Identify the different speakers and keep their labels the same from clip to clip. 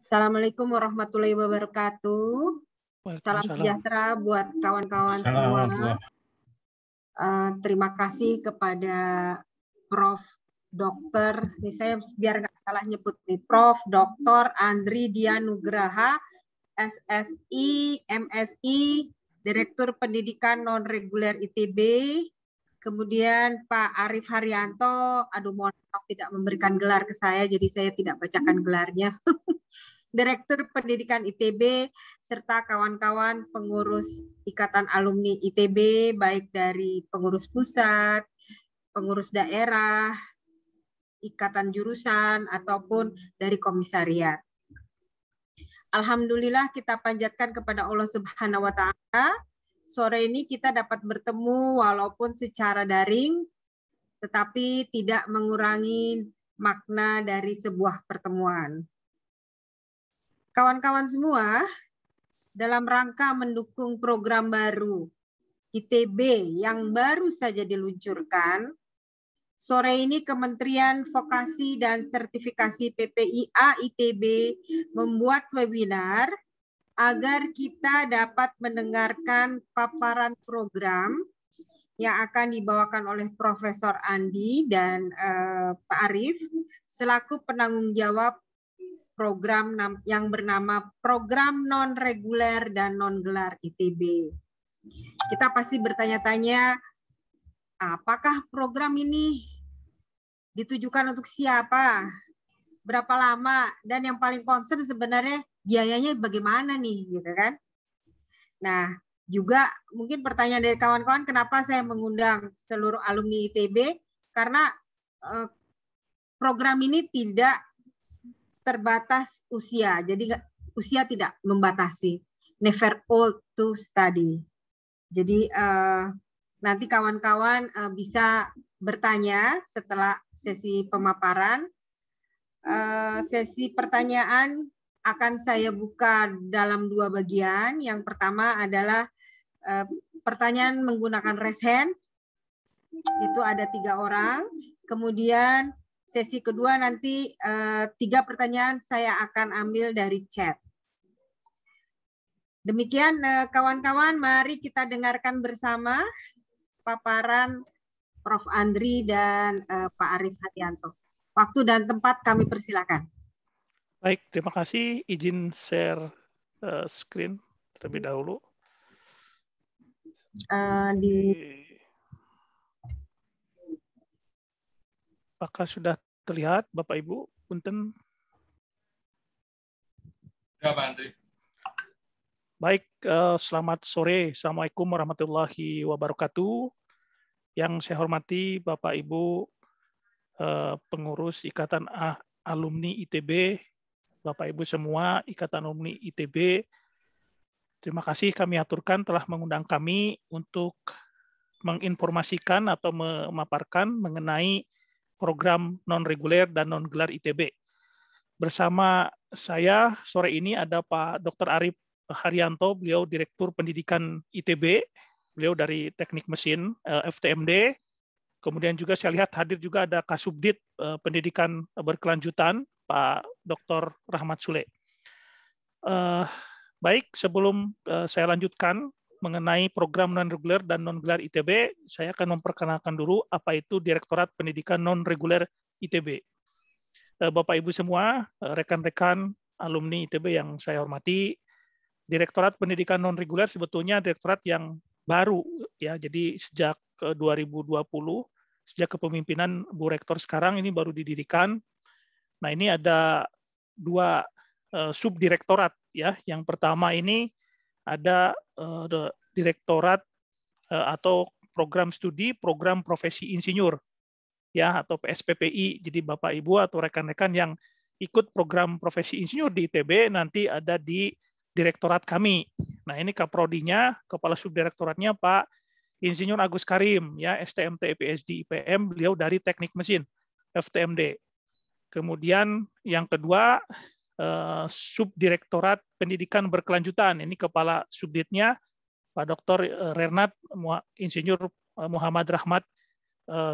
Speaker 1: Assalamualaikum warahmatullahi wabarakatuh. Salam sejahtera buat kawan-kawan semua. Uh, terima kasih kepada Prof. Dokter, ini saya biar nggak salah nyebut nih, Prof. Dokter Andri Dianugraha, SSI, MSI, Direktur Pendidikan Non-Reguler ITB, kemudian Pak Arif Haryanto, aduh mohon maaf tidak memberikan gelar ke saya, jadi saya tidak bacakan gelarnya. Direktur Pendidikan ITB, serta kawan-kawan pengurus Ikatan Alumni ITB, baik dari pengurus pusat, pengurus daerah, ikatan jurusan, ataupun dari komisariat. Alhamdulillah kita panjatkan kepada Allah Subhanahu wa taala. Sore ini kita dapat bertemu walaupun secara daring tetapi tidak mengurangi makna dari sebuah pertemuan. Kawan-kawan semua, dalam rangka mendukung program baru ITB yang baru saja diluncurkan, Sore ini Kementerian Vokasi dan Sertifikasi PPIA ITB membuat webinar agar kita dapat mendengarkan paparan program yang akan dibawakan oleh Profesor Andi dan uh, Pak Arief selaku penanggung jawab program yang bernama Program Non Reguler dan Non Gelar ITB. Kita pasti bertanya-tanya apakah program ini ditujukan untuk siapa, berapa lama, dan yang paling concern sebenarnya biayanya bagaimana nih, gitu kan? Nah, juga mungkin pertanyaan dari kawan-kawan, kenapa saya mengundang seluruh alumni ITB? Karena eh, program ini tidak terbatas usia, jadi usia tidak membatasi. Never old to study. Jadi eh, nanti kawan-kawan eh, bisa bertanya setelah sesi pemaparan. Sesi pertanyaan akan saya buka dalam dua bagian. Yang pertama adalah uh, pertanyaan menggunakan raise hand. Itu ada tiga orang. Kemudian sesi kedua nanti uh, tiga pertanyaan saya akan ambil dari chat. Demikian kawan-kawan, mari kita dengarkan bersama paparan Prof. Andri dan uh, Pak Arif Hadianto. Waktu dan tempat kami persilakan.
Speaker 2: Baik, terima kasih. Izin share uh, screen terlebih dahulu. Uh, di... Apakah sudah terlihat, Bapak Ibu? Punten.
Speaker 3: Ya, Pak Andri.
Speaker 2: Baik, selamat sore. Assalamualaikum warahmatullahi wabarakatuh. Yang saya hormati Bapak Ibu eh, pengurus Ikatan Alumni ITB, Bapak Ibu semua Ikatan Alumni ITB, terima kasih kami aturkan telah mengundang kami untuk menginformasikan atau memaparkan mengenai program non-reguler dan non-gelar ITB. Bersama saya sore ini ada Pak Dr. Arif Haryanto, beliau Direktur Pendidikan ITB, beliau dari teknik mesin eh, FTMD. Kemudian juga saya lihat hadir juga ada Kasubdit uh, Pendidikan Berkelanjutan Pak Dr. Rahmat Sule. Uh, baik, sebelum uh, saya lanjutkan mengenai program non reguler dan non gelar ITB, saya akan memperkenalkan dulu apa itu Direktorat Pendidikan Non Reguler ITB. Bapak Ibu semua, rekan-rekan alumni ITB yang saya hormati, Direktorat Pendidikan Non Reguler sebetulnya direktorat yang baru ya. Jadi sejak 2020 sejak kepemimpinan Bu Rektor sekarang ini baru didirikan. Nah, ini ada dua uh, subdirektorat ya. Yang pertama ini ada uh, direktorat uh, atau program studi program profesi insinyur ya atau PSPPI. Jadi Bapak Ibu atau rekan-rekan yang ikut program profesi insinyur di ITB nanti ada di direktorat kami. Nah, ini kaprodinya, kepala subdirektoratnya Pak Insinyur Agus Karim, ya STMT PSD IPM, beliau dari Teknik Mesin FTMD. Kemudian yang kedua eh, subdirektorat pendidikan berkelanjutan. Ini kepala subditnya Pak Dr. Eh, Renat Insinyur eh, Muhammad Rahmat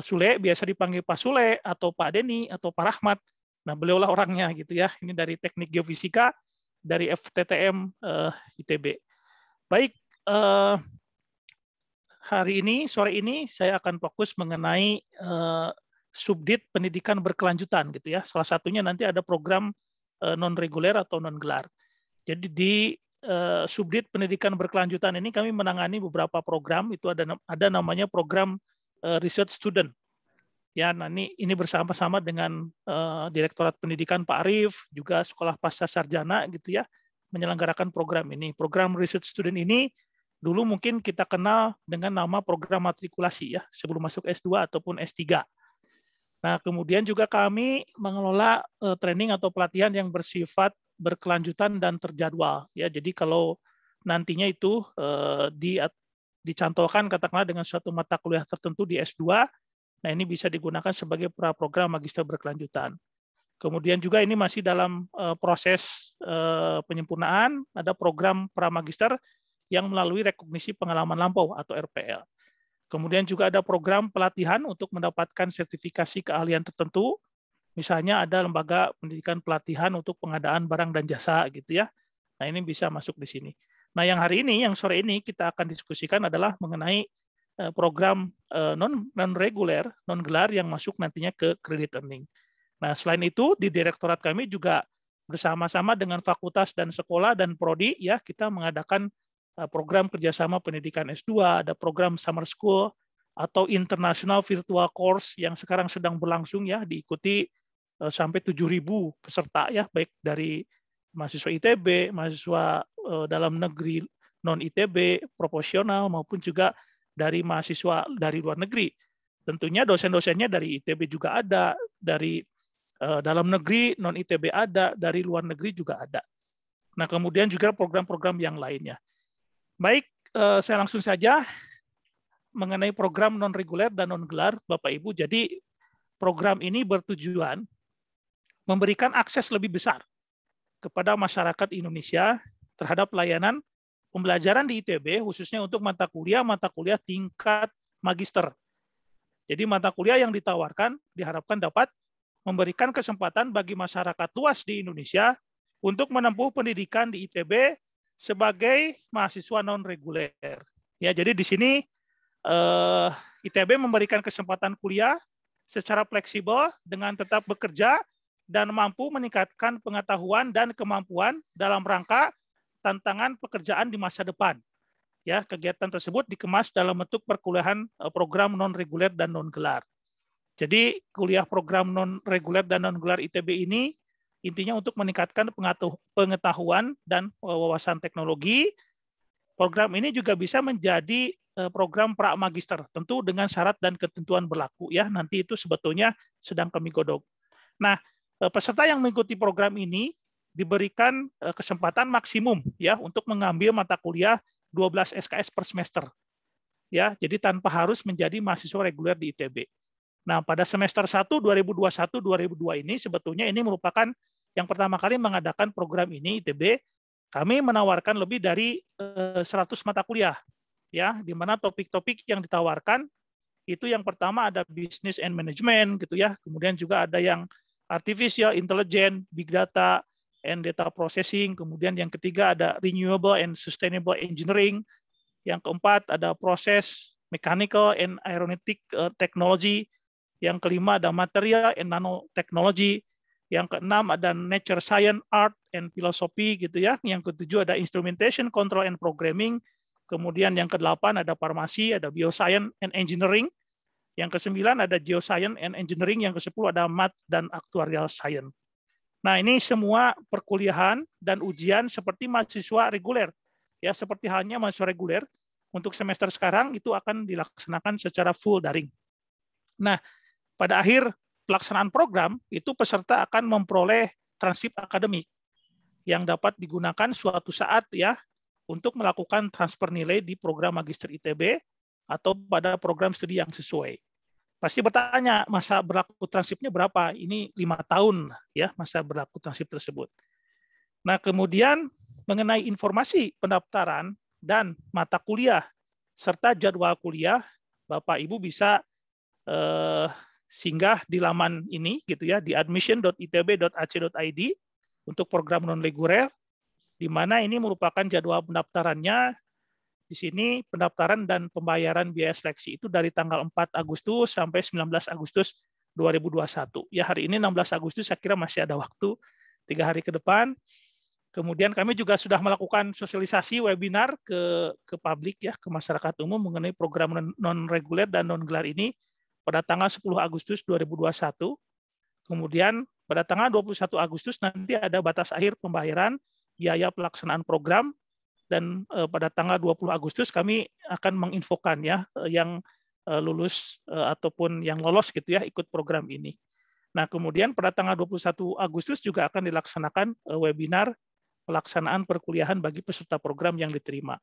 Speaker 2: Sule, biasa dipanggil Pak Sule atau Pak Deni atau Pak Rahmat. Nah, beliaulah orangnya gitu ya. Ini dari Teknik Geofisika dari FTTM ITB. Baik, hari ini sore ini saya akan fokus mengenai subdit pendidikan berkelanjutan gitu ya. Salah satunya nanti ada program uh, non reguler atau non gelar. Jadi di uh, subdit pendidikan berkelanjutan ini kami menangani beberapa program itu ada ada namanya program uh, research student. Ya, nah ini bersama-sama dengan Direktorat Pendidikan Pak Arif juga Sekolah Pasca Sarjana gitu ya menyelenggarakan program ini. Program research student ini dulu mungkin kita kenal dengan nama program matrikulasi ya sebelum masuk S2 ataupun S3. Nah, kemudian juga kami mengelola uh, training atau pelatihan yang bersifat berkelanjutan dan terjadwal ya. Jadi kalau nantinya itu eh, di dicantolkan katakanlah dengan suatu mata kuliah tertentu di S2, nah ini bisa digunakan sebagai pra program magister berkelanjutan. Kemudian juga ini masih dalam eh, proses eh, penyempurnaan, ada program pra magister yang melalui rekognisi pengalaman lampau atau RPL. Kemudian juga ada program pelatihan untuk mendapatkan sertifikasi keahlian tertentu Misalnya ada lembaga pendidikan pelatihan untuk pengadaan barang dan jasa gitu ya. Nah, ini bisa masuk di sini. Nah, yang hari ini, yang sore ini kita akan diskusikan adalah mengenai eh, program eh, non non reguler, non gelar yang masuk nantinya ke credit earning. Nah, selain itu di direktorat kami juga bersama-sama dengan fakultas dan sekolah dan prodi ya kita mengadakan program kerjasama pendidikan S2, ada program summer school atau international virtual course yang sekarang sedang berlangsung ya diikuti Eh, sampai 7.000 peserta ya baik dari mahasiswa ITB, mahasiswa eh, dalam negeri non ITB, proporsional maupun juga dari mahasiswa dari luar negeri. Tentunya dosen-dosennya dari ITB juga ada, dari eh, dalam negeri non ITB ada, dari luar negeri juga ada. Nah, kemudian juga program-program yang lainnya. Baik, saya langsung saja mengenai program non reguler dan non gelar Bapak Ibu. Jadi program ini bertujuan memberikan akses lebih besar kepada masyarakat Indonesia terhadap layanan pembelajaran di ITB khususnya untuk mata kuliah-mata kuliah tingkat magister. Jadi mata kuliah yang ditawarkan diharapkan dapat memberikan kesempatan bagi masyarakat luas di Indonesia untuk menempuh pendidikan di ITB sebagai mahasiswa non reguler. Ya, jadi di sini eh, ITB memberikan kesempatan kuliah secara fleksibel dengan tetap bekerja dan mampu meningkatkan pengetahuan dan kemampuan dalam rangka tantangan pekerjaan di masa depan. Ya, kegiatan tersebut dikemas dalam bentuk perkuliahan eh, program non reguler dan non gelar. Jadi kuliah program non reguler dan non gelar ITB ini intinya untuk meningkatkan pengetahuan dan wawasan teknologi. Program ini juga bisa menjadi eh, program pra magister, tentu dengan syarat dan ketentuan berlaku ya. Nanti itu sebetulnya sedang kami godok. Nah, Eh, peserta yang mengikuti program ini diberikan eh, kesempatan maksimum ya untuk mengambil mata kuliah 12 SKS per semester. Ya, jadi tanpa harus menjadi mahasiswa reguler di ITB. Nah, pada semester 1 2021-2002 ini sebetulnya ini merupakan yang pertama kali mengadakan program ini ITB. Kami menawarkan lebih dari 100 eh, mata kuliah ya, di mana topik-topik yang ditawarkan itu yang pertama ada business and management gitu ya. Kemudian juga ada yang artificial intelligence, big data, and data processing. Kemudian yang ketiga ada renewable and sustainable engineering. Yang keempat ada proses mechanical and aeronautic uh, technology. Yang kelima ada material and nanotechnology. Yang keenam ada nature science, art, and philosophy gitu ya. Yang ketujuh ada instrumentation, control, and programming. Kemudian yang kedelapan ada farmasi, ada bioscience and engineering. Yang kesembilan ada geoscience and engineering, yang kesepuluh ada math dan actuarial science. Nah, ini semua perkuliahan dan ujian seperti mahasiswa reguler. Ya, seperti halnya mahasiswa reguler untuk semester sekarang itu akan dilaksanakan secara full daring. Nah, pada akhir pelaksanaan program itu peserta akan memperoleh transkrip akademik yang dapat digunakan suatu saat ya untuk melakukan transfer nilai di program magister ITB atau pada program studi yang sesuai pasti bertanya masa berlaku transipnya berapa? Ini lima tahun ya masa berlaku transip tersebut. Nah kemudian mengenai informasi pendaftaran dan mata kuliah serta jadwal kuliah, Bapak Ibu bisa eh, singgah di laman ini gitu ya di admission.itb.ac.id untuk program non reguler di mana ini merupakan jadwal pendaftarannya di sini pendaftaran dan pembayaran biaya seleksi itu dari tanggal 4 Agustus sampai 19 Agustus 2021. Ya hari ini 16 Agustus saya kira masih ada waktu tiga hari ke depan. Kemudian kami juga sudah melakukan sosialisasi webinar ke ke publik ya ke masyarakat umum mengenai program non reguler dan non gelar ini pada tanggal 10 Agustus 2021. Kemudian pada tanggal 21 Agustus nanti ada batas akhir pembayaran biaya pelaksanaan program dan eh, pada tanggal 20 Agustus kami akan menginfokan ya eh, yang eh, lulus ataupun yang lolos gitu ya ikut program ini. Nah, kemudian pada tanggal 21 Agustus juga akan dilaksanakan webinar pelaksanaan perkuliahan bagi peserta program yang diterima.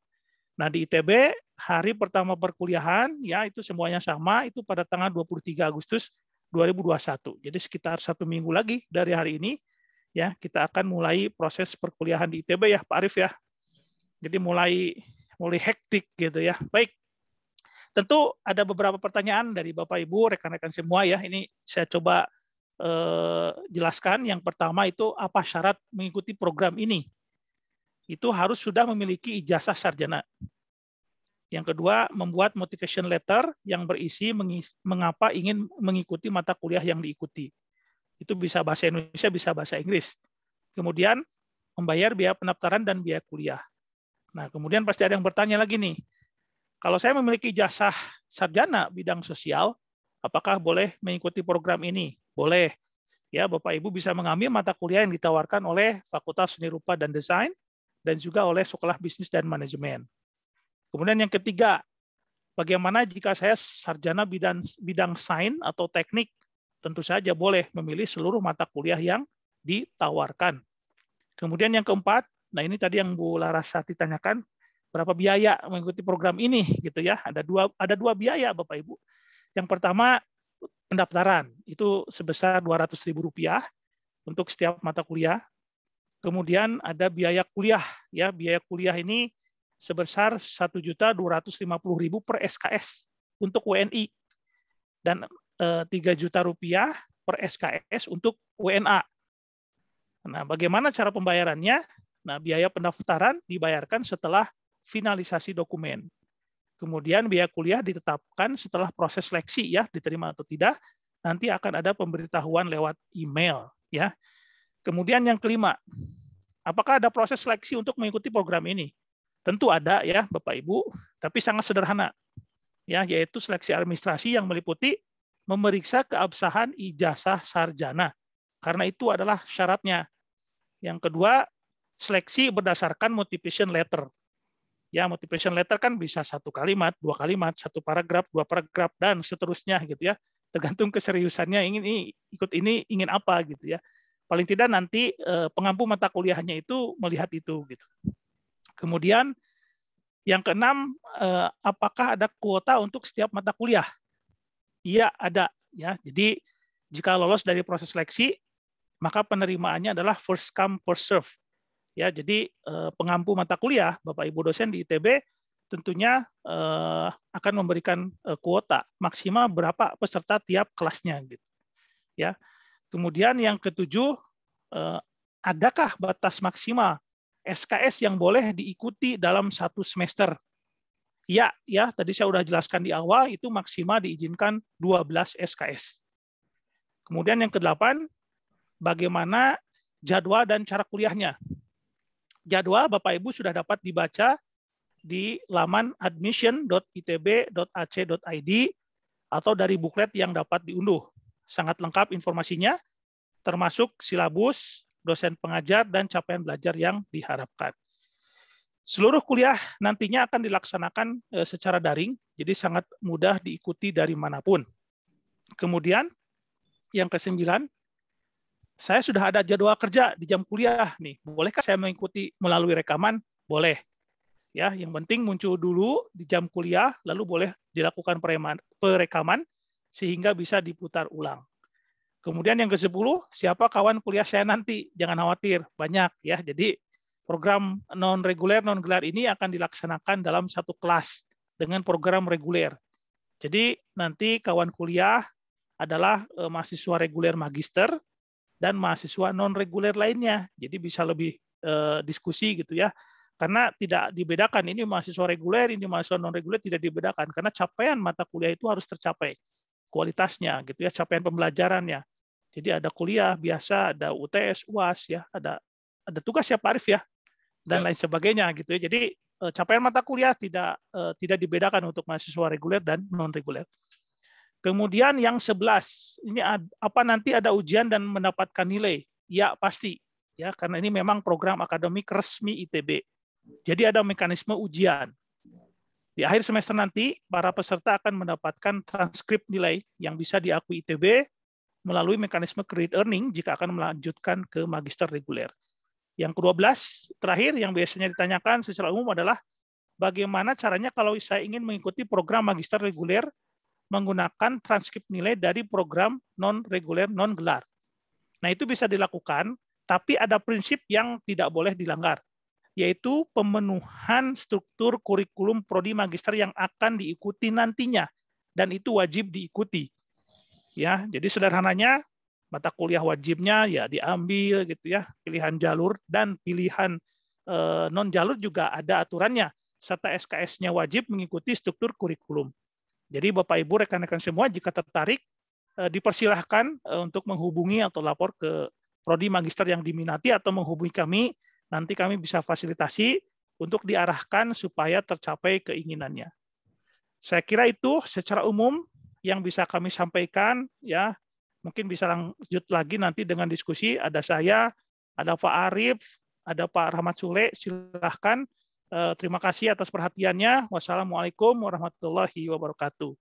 Speaker 2: Nah, di ITB hari pertama perkuliahan ya itu semuanya sama itu pada tanggal 23 Agustus 2021. Jadi sekitar satu minggu lagi dari hari ini ya kita akan mulai proses perkuliahan di ITB ya Pak Arif ya. Jadi mulai mulai hektik gitu ya. Baik. Tentu ada beberapa pertanyaan dari Bapak Ibu, rekan-rekan semua ya. Ini saya coba eh, jelaskan. Yang pertama itu apa syarat mengikuti program ini? itu harus sudah memiliki ijazah sarjana. Yang kedua, membuat motivation letter yang berisi mengapa ingin mengikuti mata kuliah yang diikuti. Itu bisa bahasa Indonesia, bisa bahasa Inggris. Kemudian, membayar biaya pendaftaran dan biaya kuliah. Nah, kemudian pasti ada yang bertanya lagi nih, kalau saya memiliki ijazah sarjana bidang sosial, apakah boleh mengikuti program ini? Boleh. Ya, Bapak Ibu bisa mengambil mata kuliah yang ditawarkan oleh Fakultas Seni Rupa dan Desain dan juga oleh Sekolah Bisnis dan Manajemen. Kemudian yang ketiga, bagaimana jika saya sarjana bidang bidang sains atau teknik? Tentu saja boleh memilih seluruh mata kuliah yang ditawarkan. Kemudian yang keempat, nah ini tadi yang Bu Larasati tanyakan, berapa biaya mengikuti program ini gitu ya? Ada dua ada dua biaya Bapak Ibu. Yang pertama pendaftaran itu sebesar Rp200.000 untuk setiap mata kuliah. Kemudian ada biaya kuliah, ya biaya kuliah ini sebesar satu juta dua ratus lima puluh ribu per SKS untuk WNI dan eh, tiga juta rupiah per SKS untuk WNA. Nah, bagaimana cara pembayarannya? Nah, biaya pendaftaran dibayarkan setelah finalisasi dokumen. Kemudian biaya kuliah ditetapkan setelah proses seleksi ya, diterima atau tidak. Nanti akan ada pemberitahuan lewat email ya. Kemudian yang kelima, apakah ada proses seleksi untuk mengikuti program ini? Tentu ada ya, Bapak Ibu, tapi sangat sederhana. Ya, yaitu seleksi administrasi yang meliputi memeriksa keabsahan ijazah sarjana. Karena itu adalah syaratnya. Yang kedua, seleksi berdasarkan motivation letter. Ya, motivation letter kan bisa satu kalimat, dua kalimat, satu paragraf, dua paragraf, dan seterusnya gitu ya. Tergantung keseriusannya ingin ikut ini ingin apa gitu ya paling tidak nanti eh, pengampu mata kuliahnya itu melihat itu gitu. Kemudian yang keenam, eh, apakah ada kuota untuk setiap mata kuliah? Iya ada ya. Jadi jika lolos dari proses seleksi, maka penerimaannya adalah first come first serve. Ya, jadi eh, pengampu mata kuliah Bapak Ibu dosen di ITB tentunya akan memberikan kuota maksimal berapa peserta tiap kelasnya gitu. Ya. Kemudian yang ketujuh, eh, adakah batas maksimal SKS yang boleh diikuti dalam satu semester? Ya, ya, tadi saya sudah jelaskan di awal itu maksimal diizinkan 12 SKS. Kemudian yang kedelapan, bagaimana jadwal dan cara kuliahnya? Jadwal Bapak Ibu sudah dapat dibaca di laman admission.itb.ac.id atau dari buklet yang dapat diunduh sangat lengkap informasinya, termasuk silabus, dosen pengajar, dan capaian belajar yang diharapkan. Seluruh kuliah nantinya akan dilaksanakan eh, secara daring, jadi sangat mudah diikuti dari mana pun. Kemudian, yang kesembilan, saya sudah ada jadwal kerja di jam kuliah nih. Bolehkah saya mengikuti melalui rekaman? Boleh. Ya, yang penting muncul dulu di jam kuliah, lalu boleh dilakukan perekaman sehingga bisa diputar ulang. Kemudian yang ke-10, siapa kawan kuliah saya nanti? Jangan khawatir, banyak ya. Jadi program non reguler non gelar ini akan dilaksanakan dalam satu kelas dengan program reguler. Jadi nanti kawan kuliah adalah eh, mahasiswa reguler magister dan mahasiswa non reguler lainnya. Jadi bisa lebih eh, diskusi gitu ya. Karena tidak dibedakan ini mahasiswa reguler, ini mahasiswa non reguler tidak dibedakan karena capaian mata kuliah itu harus tercapai kualitasnya gitu ya, capaian pembelajarannya. Jadi ada kuliah biasa, ada UTS, UAS ya, ada ada tugas ya Pak Arif ya dan ya. lain sebagainya gitu ya. Jadi Eh, capaian mata kuliah tidak eh, tidak dibedakan untuk mahasiswa reguler dan non reguler. Kemudian yang 11, ini apa nanti ada ujian dan mendapatkan nilai? Ya, pasti. Ya, karena ini memang program akademik resmi ITB. Jadi ada mekanisme ujian. Di akhir semester nanti, para peserta akan mendapatkan transkrip nilai yang bisa diakui ITB melalui mekanisme credit earning jika akan melanjutkan ke magister reguler. Yang ke-12 terakhir yang biasanya ditanyakan secara umum adalah bagaimana caranya kalau saya ingin mengikuti program magister reguler menggunakan transkrip nilai dari program non reguler non gelar. Nah, itu bisa dilakukan, tapi ada prinsip yang tidak boleh dilanggar, yaitu pemenuhan struktur kurikulum prodi magister yang akan diikuti nantinya dan itu wajib diikuti. Ya, jadi sederhananya mata kuliah wajibnya ya diambil gitu ya pilihan jalur dan pilihan eh, non jalur juga ada aturannya serta SKS-nya wajib mengikuti struktur kurikulum. Jadi Bapak Ibu rekan-rekan semua jika tertarik eh, dipersilahkan eh, untuk menghubungi atau lapor ke prodi magister yang diminati atau menghubungi kami nanti kami bisa fasilitasi untuk diarahkan supaya tercapai keinginannya. Saya kira itu secara umum yang bisa kami sampaikan ya mungkin bisa lanjut lagi nanti dengan diskusi. Ada saya, ada Pak Arif, ada Pak Rahmat Sule. Silahkan. Eh, terima kasih atas perhatiannya. Wassalamualaikum warahmatullahi wabarakatuh.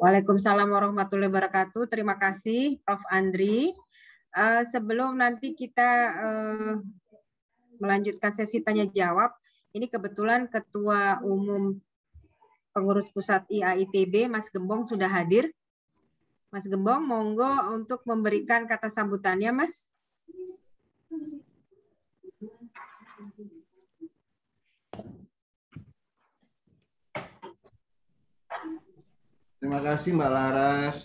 Speaker 1: Waalaikumsalam warahmatullahi wabarakatuh. Terima kasih Prof. Andri. Uh, sebelum nanti kita uh, melanjutkan sesi tanya jawab, ini kebetulan Ketua Umum Pengurus Pusat IAITB, Mas Gembong sudah hadir. Mas Gembong, monggo untuk memberikan kata sambutannya, Mas.
Speaker 3: Terima kasih Mbak Laras.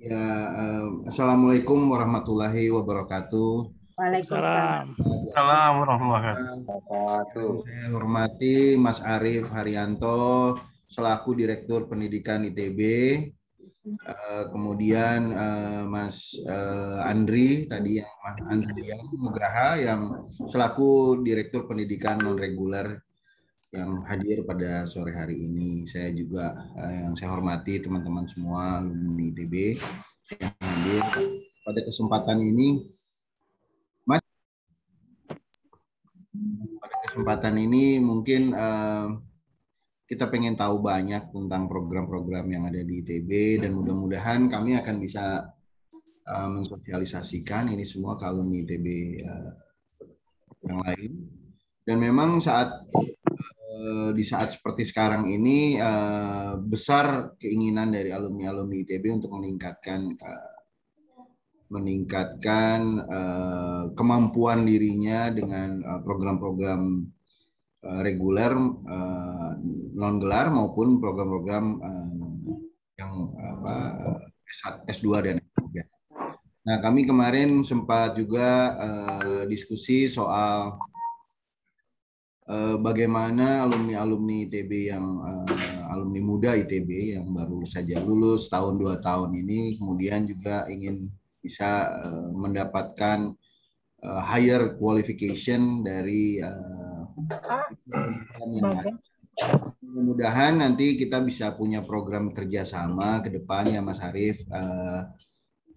Speaker 3: Ya, um, assalamualaikum warahmatullahi wabarakatuh.
Speaker 1: Waalaikumsalam.
Speaker 3: Warahmatullahi wabarakatuh. Saya hormati Mas Arief Haryanto selaku Direktur Pendidikan ITB. Uh, eh, kemudian uh, Mas uh, Andri tadi yang Mas Andrian Nugraha yang selaku Direktur Pendidikan non reguler yang hadir pada sore hari ini. Saya juga eh, yang saya hormati teman-teman semua alumni ITB yang hadir pada kesempatan ini. Mas, pada kesempatan ini mungkin eh, kita pengen tahu banyak tentang program-program yang ada di ITB dan mudah-mudahan kami akan bisa eh, mensosialisasikan ini semua ke alumni ITB eh, yang lain. Dan memang saat di saat seperti sekarang ini uh, besar keinginan dari alumni-alumni ITB untuk meningkatkan uh, meningkatkan kemampuan dirinya dengan program-program reguler non gelar maupun program-program yang apa S2 dan S3. Nah, kami kemarin sempat juga diskusi soal Eh, bagaimana alumni-alumni ITB yang uh, alumni muda ITB yang baru saja lulus tahun dua tahun ini kemudian juga ingin bisa uh, mendapatkan uh, higher qualification dari uh, mudah-mudahan nanti kita bisa punya program kerjasama ke depan ya Mas Arief uh,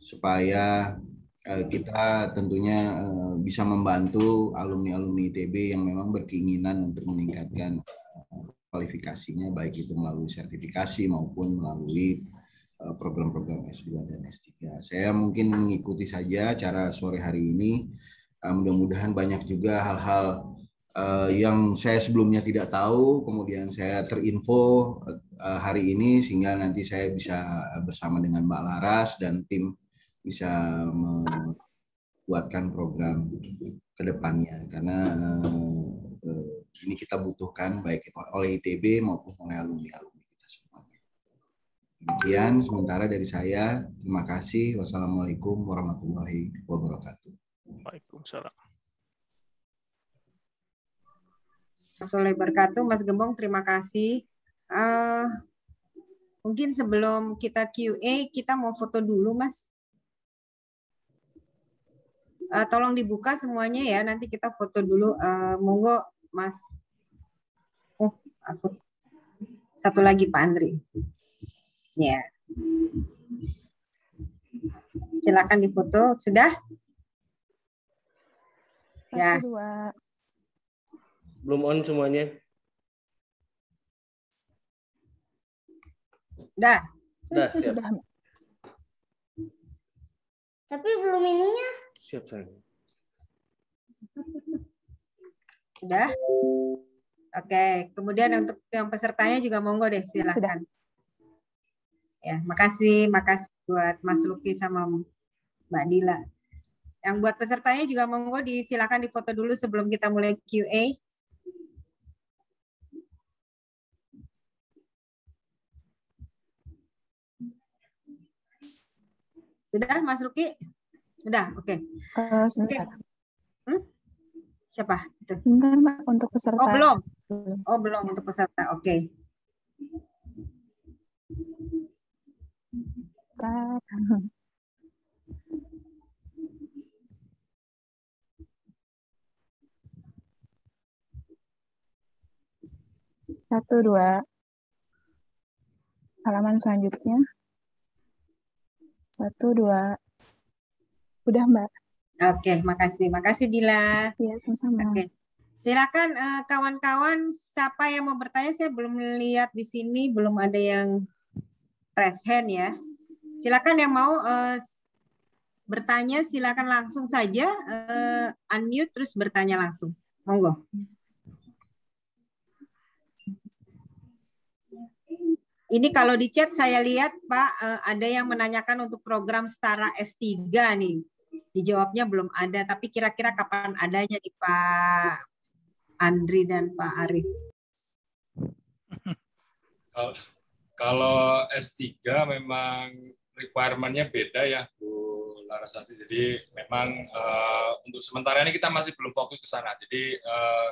Speaker 3: supaya kita tentunya eh, bisa membantu alumni-alumni ITB yang memang berkeinginan untuk meningkatkan eh, kualifikasinya baik itu melalui sertifikasi maupun melalui program-program S2 dan S3. Saya mungkin mengikuti saja cara sore hari ini. Mudah-mudahan banyak juga hal-hal yang saya sebelumnya tidak tahu, kemudian saya terinfo hari ini sehingga nanti saya bisa bersama dengan Mbak Laras dan tim bisa membuatkan program ke depannya karena uh, ini kita butuhkan baik itu oleh ITB maupun oleh alumni-alumni kita semuanya. Demikian sementara dari saya. Terima kasih. Wassalamualaikum warahmatullahi wabarakatuh.
Speaker 2: Waalaikumsalam.
Speaker 1: warahmatullahi wabarakatuh. Mas Gembong, terima kasih. Uh, mungkin sebelum kita QA, kita mau foto dulu, Mas. Uh, tolong dibuka semuanya ya, nanti kita foto dulu. Uh, monggo, Mas. Oh, aku satu lagi Pak Andri. Ya. Yeah. Silakan difoto. Sudah?
Speaker 4: Satu, ya. dua.
Speaker 5: Belum on semuanya.
Speaker 1: Udah.
Speaker 5: Udah, siap. Udah.
Speaker 6: Tapi belum ininya.
Speaker 5: Siap, sayang.
Speaker 1: Udah? Oke, kemudian untuk yang pesertanya juga monggo deh, silakan. Ya, makasih, makasih buat Mas Luki sama Mbak Dila. Yang buat pesertanya juga monggo disilakan difoto dulu sebelum kita mulai QA. Sudah, Mas Ruki? Sudah, oke. Okay.
Speaker 4: Uh, sebentar. Okay.
Speaker 1: Hmm? Siapa?
Speaker 4: Itu. Sebentar, Mbak, untuk peserta.
Speaker 1: Oh, belum? Oh, belum untuk peserta. Oke. Okay.
Speaker 4: Satu, dua. Halaman selanjutnya. Satu, dua. Udah, Mbak.
Speaker 1: Oke, makasih. Makasih, Dila.
Speaker 4: Iya, sama-sama. Oke.
Speaker 1: Silakan eh, kawan-kawan, uh, siapa yang mau bertanya? Saya belum lihat di sini, belum ada yang press hand ya. Silakan yang mau uh, bertanya, silakan langsung saja uh, unmute terus bertanya langsung. Monggo. Ini kalau di chat saya lihat Pak ada yang menanyakan untuk program setara S3 nih. Dijawabnya belum ada, tapi kira-kira kapan adanya di Pak Andri dan Pak Arif?
Speaker 7: Kalau, kalau S3 memang requirement-nya beda ya Bu Larasati. Jadi memang uh, untuk sementara ini kita masih belum fokus ke sana. Jadi uh,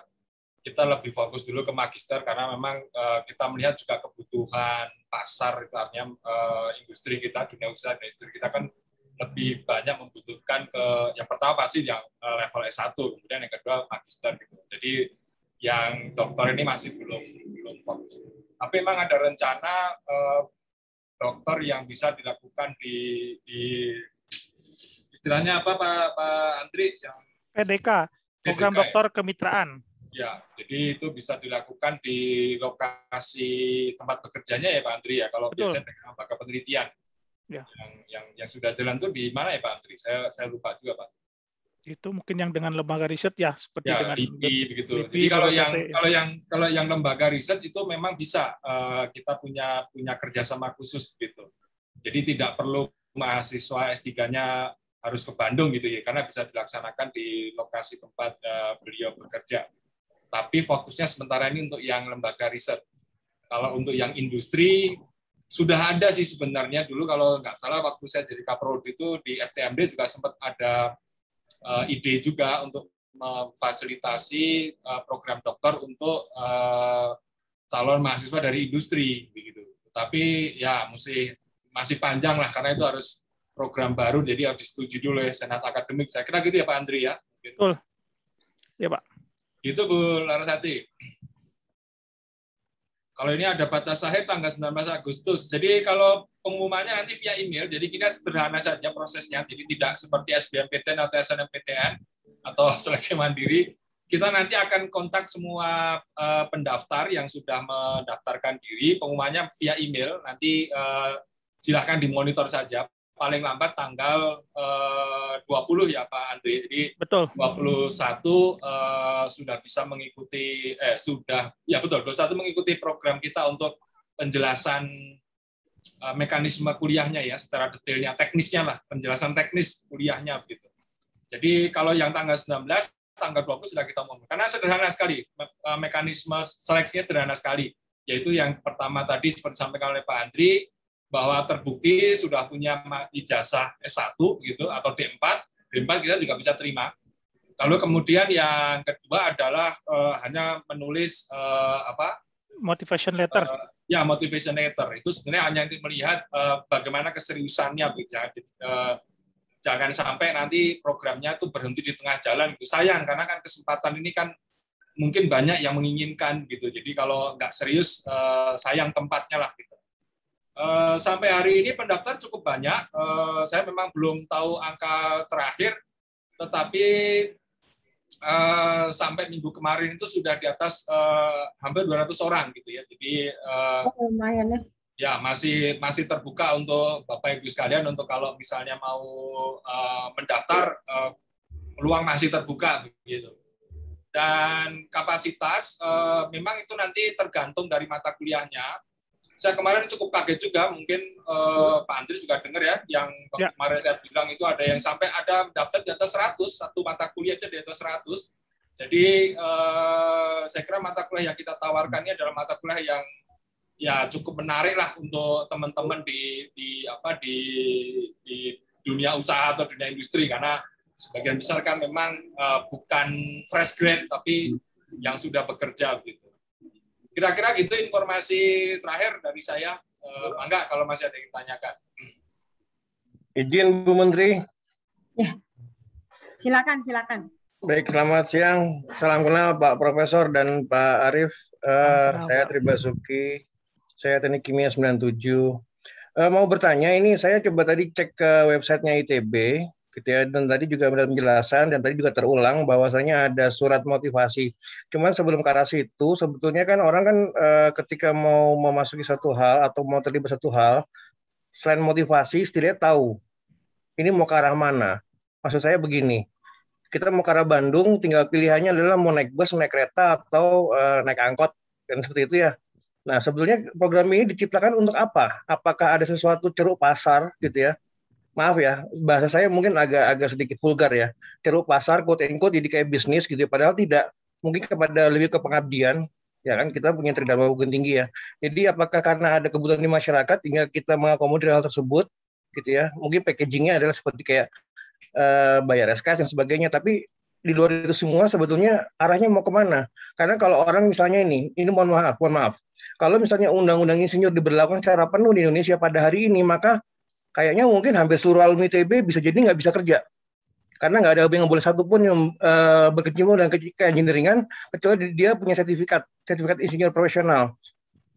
Speaker 7: kita lebih fokus dulu ke magister karena memang uh, kita melihat juga kebutuhan pasar itu artinya uh, industri kita dunia usaha industri kita kan lebih banyak membutuhkan ke yang pertama pasti yang uh, level S1 kemudian yang kedua magister gitu jadi yang dokter ini masih belum belum fokus tapi memang ada rencana uh, dokter yang bisa dilakukan di, di istilahnya apa Pak Pak Andri yang
Speaker 2: PDK program PDK, dokter ya? kemitraan
Speaker 7: Ya, jadi itu bisa dilakukan di lokasi tempat bekerjanya ya Pak Andri ya. Kalau Betul. biasanya dengan lembaga penelitian. Ya. Yang yang yang sudah jalan itu di mana ya Pak Andri? Saya saya lupa juga Pak.
Speaker 2: Itu mungkin yang dengan lembaga riset ya seperti
Speaker 7: ya,
Speaker 2: dengan
Speaker 7: LIPI begitu. LIPI, Jadi kalau yang ya. kalau yang kalau yang lembaga riset itu memang bisa uh, kita punya punya kerjasama khusus gitu. Jadi tidak perlu mahasiswa S3-nya harus ke Bandung gitu ya, karena bisa dilaksanakan di lokasi tempat uh, beliau bekerja tapi fokusnya sementara ini untuk yang lembaga riset. Kalau untuk yang industri sudah ada sih sebenarnya dulu kalau nggak salah waktu saya jadi kaprod itu di FTMD juga sempat ada uh, ide juga untuk memfasilitasi uh, program dokter untuk uh, calon mahasiswa dari industri begitu. Tapi ya mesti masih panjang lah karena itu harus program baru jadi harus disetujui dulu ya senat akademik. Saya kira gitu ya Pak Andri ya.
Speaker 2: Betul. Ya Pak.
Speaker 7: Gitu Bu Larasati. Kalau ini ada batas akhir tanggal 19 Agustus. Jadi kalau pengumumannya nanti via email, jadi kita sederhana saja prosesnya. Jadi tidak seperti SBMPTN atau SNMPTN atau seleksi mandiri. Kita nanti akan kontak semua uh, pendaftar yang sudah mendaftarkan diri. Pengumumannya via email. Nanti uh, silahkan dimonitor saja paling lambat tanggal uh, 20 ya Pak Andri. Jadi
Speaker 2: betul.
Speaker 7: 21 uh, sudah bisa mengikuti eh sudah ya betul 21 mengikuti program kita untuk penjelasan uh, mekanisme kuliahnya ya secara detailnya teknisnya lah penjelasan teknis kuliahnya begitu. Jadi kalau yang tanggal 19 tanggal 20 sudah kita umumkan. Karena sederhana sekali mekanisme seleksinya sederhana sekali yaitu yang pertama tadi seperti disampaikan oleh Pak Andri bahwa terbukti sudah punya ijazah S1 gitu atau D4, D4 kita juga bisa terima. Lalu kemudian yang kedua adalah uh, hanya menulis uh, apa?
Speaker 2: motivation letter.
Speaker 7: Uh, ya, motivation letter. Itu sebenarnya hanya untuk melihat uh, bagaimana keseriusannya gitu ya. Uh, jangan sampai nanti programnya itu berhenti di tengah jalan gitu. Sayang karena kan kesempatan ini kan mungkin banyak yang menginginkan gitu. Jadi kalau nggak serius uh, sayang tempatnya lah gitu. Eh, sampai hari ini pendaftar cukup banyak. Uh, saya memang belum tahu angka terakhir, tetapi uh, sampai minggu kemarin itu sudah di atas hampir 200 orang gitu ya. Jadi oh, lumayan ya. Ya masih masih terbuka untuk bapak ibu sekalian untuk kalau misalnya mau mendaftar, peluang masih terbuka begitu. Dan kapasitas memang itu nanti tergantung dari mata kuliahnya saya kemarin cukup kaget juga mungkin uh, Pak Andri juga dengar ya yang ya. kemarin saya bilang itu ada yang sampai ada daftar di atas 100 satu mata kuliah itu di atas 100 jadi uh, saya kira mata kuliah yang kita tawarkan ini adalah mata kuliah yang ya cukup menarik lah untuk teman-teman di di apa di di dunia usaha atau dunia industri karena sebagian besar kan memang uh, bukan fresh grade tapi yang sudah bekerja gitu. Kira-kira gitu informasi terakhir dari saya. Uh, Bangga kalau masih ada yang ditanyakan.
Speaker 5: Izin Bu Menteri.
Speaker 1: Ya. Silakan, silakan.
Speaker 5: Baik, selamat siang. Salam kenal Pak Profesor dan Pak Arif. Uh, saya Tribasuki. Saya Teknik Kimia 97. Uh, eh, mau bertanya ini, saya coba tadi cek ke websitenya ITB gitu ya dan tadi juga ada penjelasan dan tadi juga terulang bahwasanya ada surat motivasi. Cuman sebelum ke arah situ sebetulnya kan orang kan e, ketika mau memasuki satu hal atau mau terlibat satu hal selain motivasi setidaknya tahu ini mau ke arah mana. Maksud saya begini. Kita mau ke arah Bandung tinggal pilihannya adalah mau naik bus, naik kereta atau e, naik angkot kan seperti itu ya. Nah, sebetulnya program ini diciptakan untuk apa? Apakah ada sesuatu ceruk pasar gitu ya? Maaf ya bahasa saya mungkin agak agak sedikit vulgar ya ceruk pasar quote unquote jadi kayak bisnis gitu ya. padahal tidak mungkin kepada lebih ke pengabdian ya kan kita punya terdakwa hukum tinggi ya jadi apakah karena ada kebutuhan di masyarakat tinggal kita mengakomodir hal tersebut gitu ya mungkin packagingnya adalah seperti kayak uh, bayar SKS dan sebagainya tapi di luar itu semua sebetulnya arahnya mau ke mana? Karena kalau orang misalnya ini, ini mohon maaf, mohon maaf. Kalau misalnya undang-undang insinyur diberlakukan secara penuh di Indonesia pada hari ini, maka kayaknya mungkin hampir seluruh alumni TB bisa jadi nggak bisa kerja karena nggak ada yang boleh satu pun yang uh, berkecimpung dan ke engineeringan kecuali dia punya sertifikat sertifikat insinyur profesional.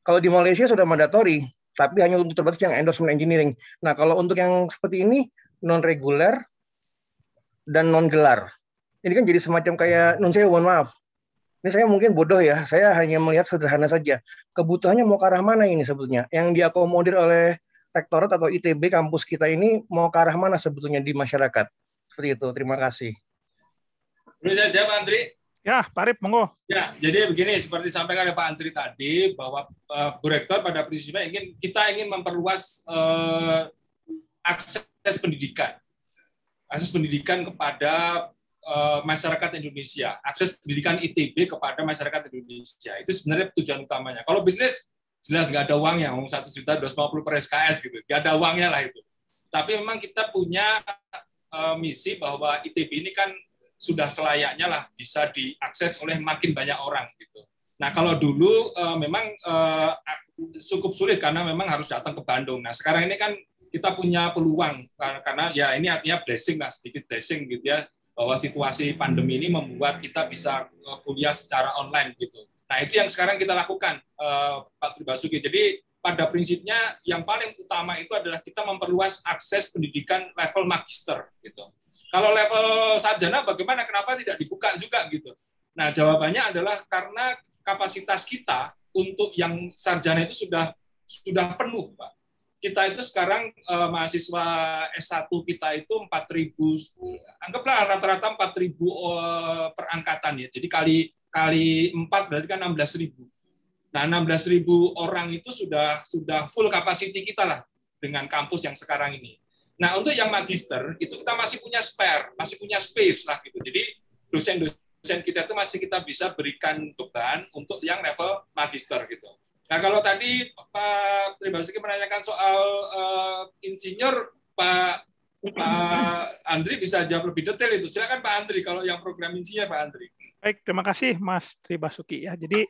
Speaker 5: Kalau di Malaysia sudah mandatori, tapi hanya untuk terbatas yang endorsement engineering. Nah kalau untuk yang seperti ini non reguler dan non gelar, ini kan jadi semacam kayak non saya mohon maaf. Ini saya mungkin bodoh ya, saya hanya melihat sederhana saja. Kebutuhannya mau ke arah mana ini sebetulnya? Yang diakomodir oleh rektorat atau ITB kampus kita ini mau ke arah mana sebetulnya di masyarakat? Seperti itu. Terima kasih.
Speaker 7: Bisa jawab, Andri?
Speaker 2: Ya, Pak Arif, monggo.
Speaker 7: Ya, jadi begini, seperti disampaikan oleh Pak Andri tadi, bahwa uh, Bu Rektor pada prinsipnya ingin kita ingin memperluas uh, akses pendidikan. Akses pendidikan kepada uh, masyarakat Indonesia, akses pendidikan ITB kepada masyarakat Indonesia. Itu sebenarnya tujuan utamanya. Kalau bisnis jelas nggak ada uangnya, uang satu juta dua ratus per SKS gitu, nggak ada uangnya lah itu. Tapi memang kita punya uh, misi bahwa ITB ini kan sudah selayaknya lah bisa diakses oleh makin banyak orang gitu. Nah kalau dulu uh, memang uh, cukup sulit karena memang harus datang ke Bandung. Nah sekarang ini kan kita punya peluang karena ya ini artinya blessing lah sedikit blessing gitu ya bahwa situasi pandemi ini membuat kita bisa kuliah secara online gitu. Nah, itu yang sekarang kita lakukan, uh, Pak Tribasuki. Jadi, pada prinsipnya yang paling utama itu adalah kita memperluas akses pendidikan level magister gitu. Kalau level sarjana bagaimana kenapa tidak dibuka juga gitu. Nah, jawabannya adalah karena kapasitas kita untuk yang sarjana itu sudah sudah penuh, Pak. kita itu sekarang uh, mahasiswa S1 kita itu 4.000 anggaplah rata-rata 4.000 uh, per angkatan ya. Jadi kali kali 4 berarti kan 16.000. Nah, 16.000 orang itu sudah sudah full capacity kita lah dengan kampus yang sekarang ini. Nah, untuk yang magister itu kita masih punya spare, masih punya space lah gitu. Jadi dosen-dosen kita itu masih kita bisa berikan beban untuk yang level magister gitu. Nah kalau tadi Pak Tribasuki menanyakan soal uh, insinyur, Pak Pak Andri bisa jawab lebih detail itu. Silakan Pak Andri kalau yang program insinyur Pak Andri.
Speaker 2: Baik, terima kasih Mas Tribasuki ya. Jadi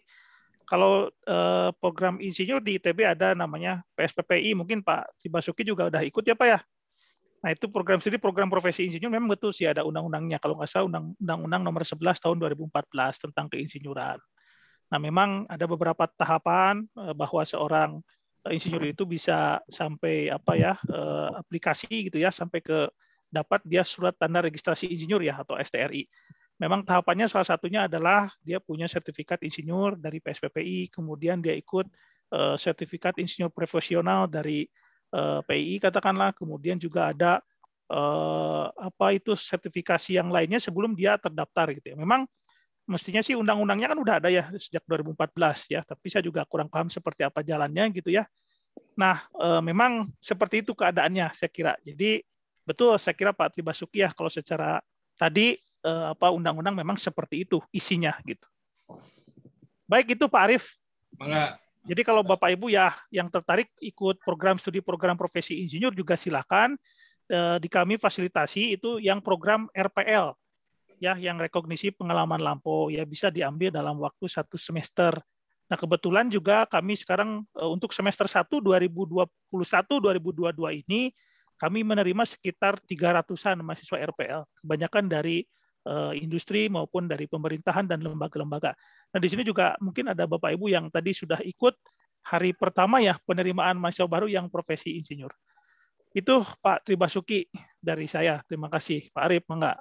Speaker 2: kalau uh, program insinyur di ITB ada namanya PSPPI, mungkin Pak Tribasuki juga udah ikut ya Pak ya. Nah itu program sendiri program profesi insinyur memang betul sih ada undang-undangnya. Kalau nggak salah undang-undang nomor 11 tahun 2014 tentang keinsinyuran. Nah, memang ada beberapa tahapan eh, bahwa seorang eh, insinyur itu bisa sampai apa ya eh, aplikasi gitu ya sampai ke dapat dia surat tanda registrasi insinyur ya atau STRI. Memang tahapannya salah satunya adalah dia punya sertifikat insinyur dari PSPPI, kemudian dia ikut sertifikat insinyur profesional dari PI katakanlah, kemudian juga ada apa itu sertifikasi yang lainnya sebelum dia terdaftar gitu ya. Memang mestinya sih undang-undangnya kan udah ada ya sejak 2014 ya, tapi saya juga kurang paham seperti apa jalannya gitu ya. Nah, e, memang seperti itu keadaannya saya kira. Jadi betul saya kira Pak Tribasuki ya kalau secara tadi e, apa undang-undang memang seperti itu isinya gitu. Baik itu Pak Arief.
Speaker 7: Mangga.
Speaker 2: Jadi kalau Bapak Ibu ya yang tertarik ikut program studi program profesi insinyur juga silakan e, di kami fasilitasi itu yang program RPL ya yang rekognisi pengalaman lampau ya bisa diambil dalam waktu satu semester. Nah, kebetulan juga kami sekarang uh, untuk semester 1 2021 2022 ini kami menerima sekitar 300-an mahasiswa RPL, kebanyakan dari uh, industri maupun dari pemerintahan dan lembaga-lembaga. Nah, di sini juga mungkin ada Bapak Ibu yang tadi sudah ikut hari pertama ya penerimaan mahasiswa baru yang profesi insinyur. Itu Pak Tribasuki dari saya. Terima kasih. Pak Arif, enggak?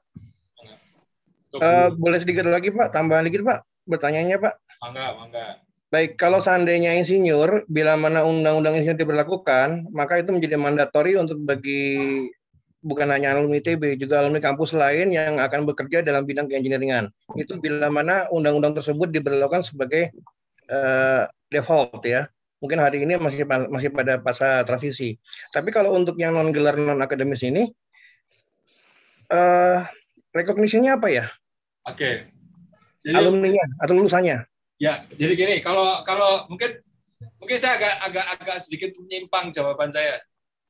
Speaker 5: Uh, boleh sedikit lagi Pak, tambahan dikit Pak, bertanyanya Pak.
Speaker 7: Mangga, mangga.
Speaker 5: Baik, kalau seandainya insinyur, bila mana undang-undang insinyur diberlakukan, maka itu menjadi mandatori untuk bagi bukan hanya alumni ITB, juga alumni kampus lain yang akan bekerja dalam bidang keengineeringan. Itu bila mana undang-undang tersebut diberlakukan sebagai uh, default ya. Mungkin hari ini masih masih pada fase transisi. Tapi kalau untuk yang non gelar non akademis ini, uh, rekognisinya apa ya?
Speaker 7: Oke.
Speaker 5: Jadi, alumninya atau lulusannya?
Speaker 7: Ya, jadi gini, kalau kalau mungkin mungkin saya agak agak agak sedikit menyimpang jawaban saya.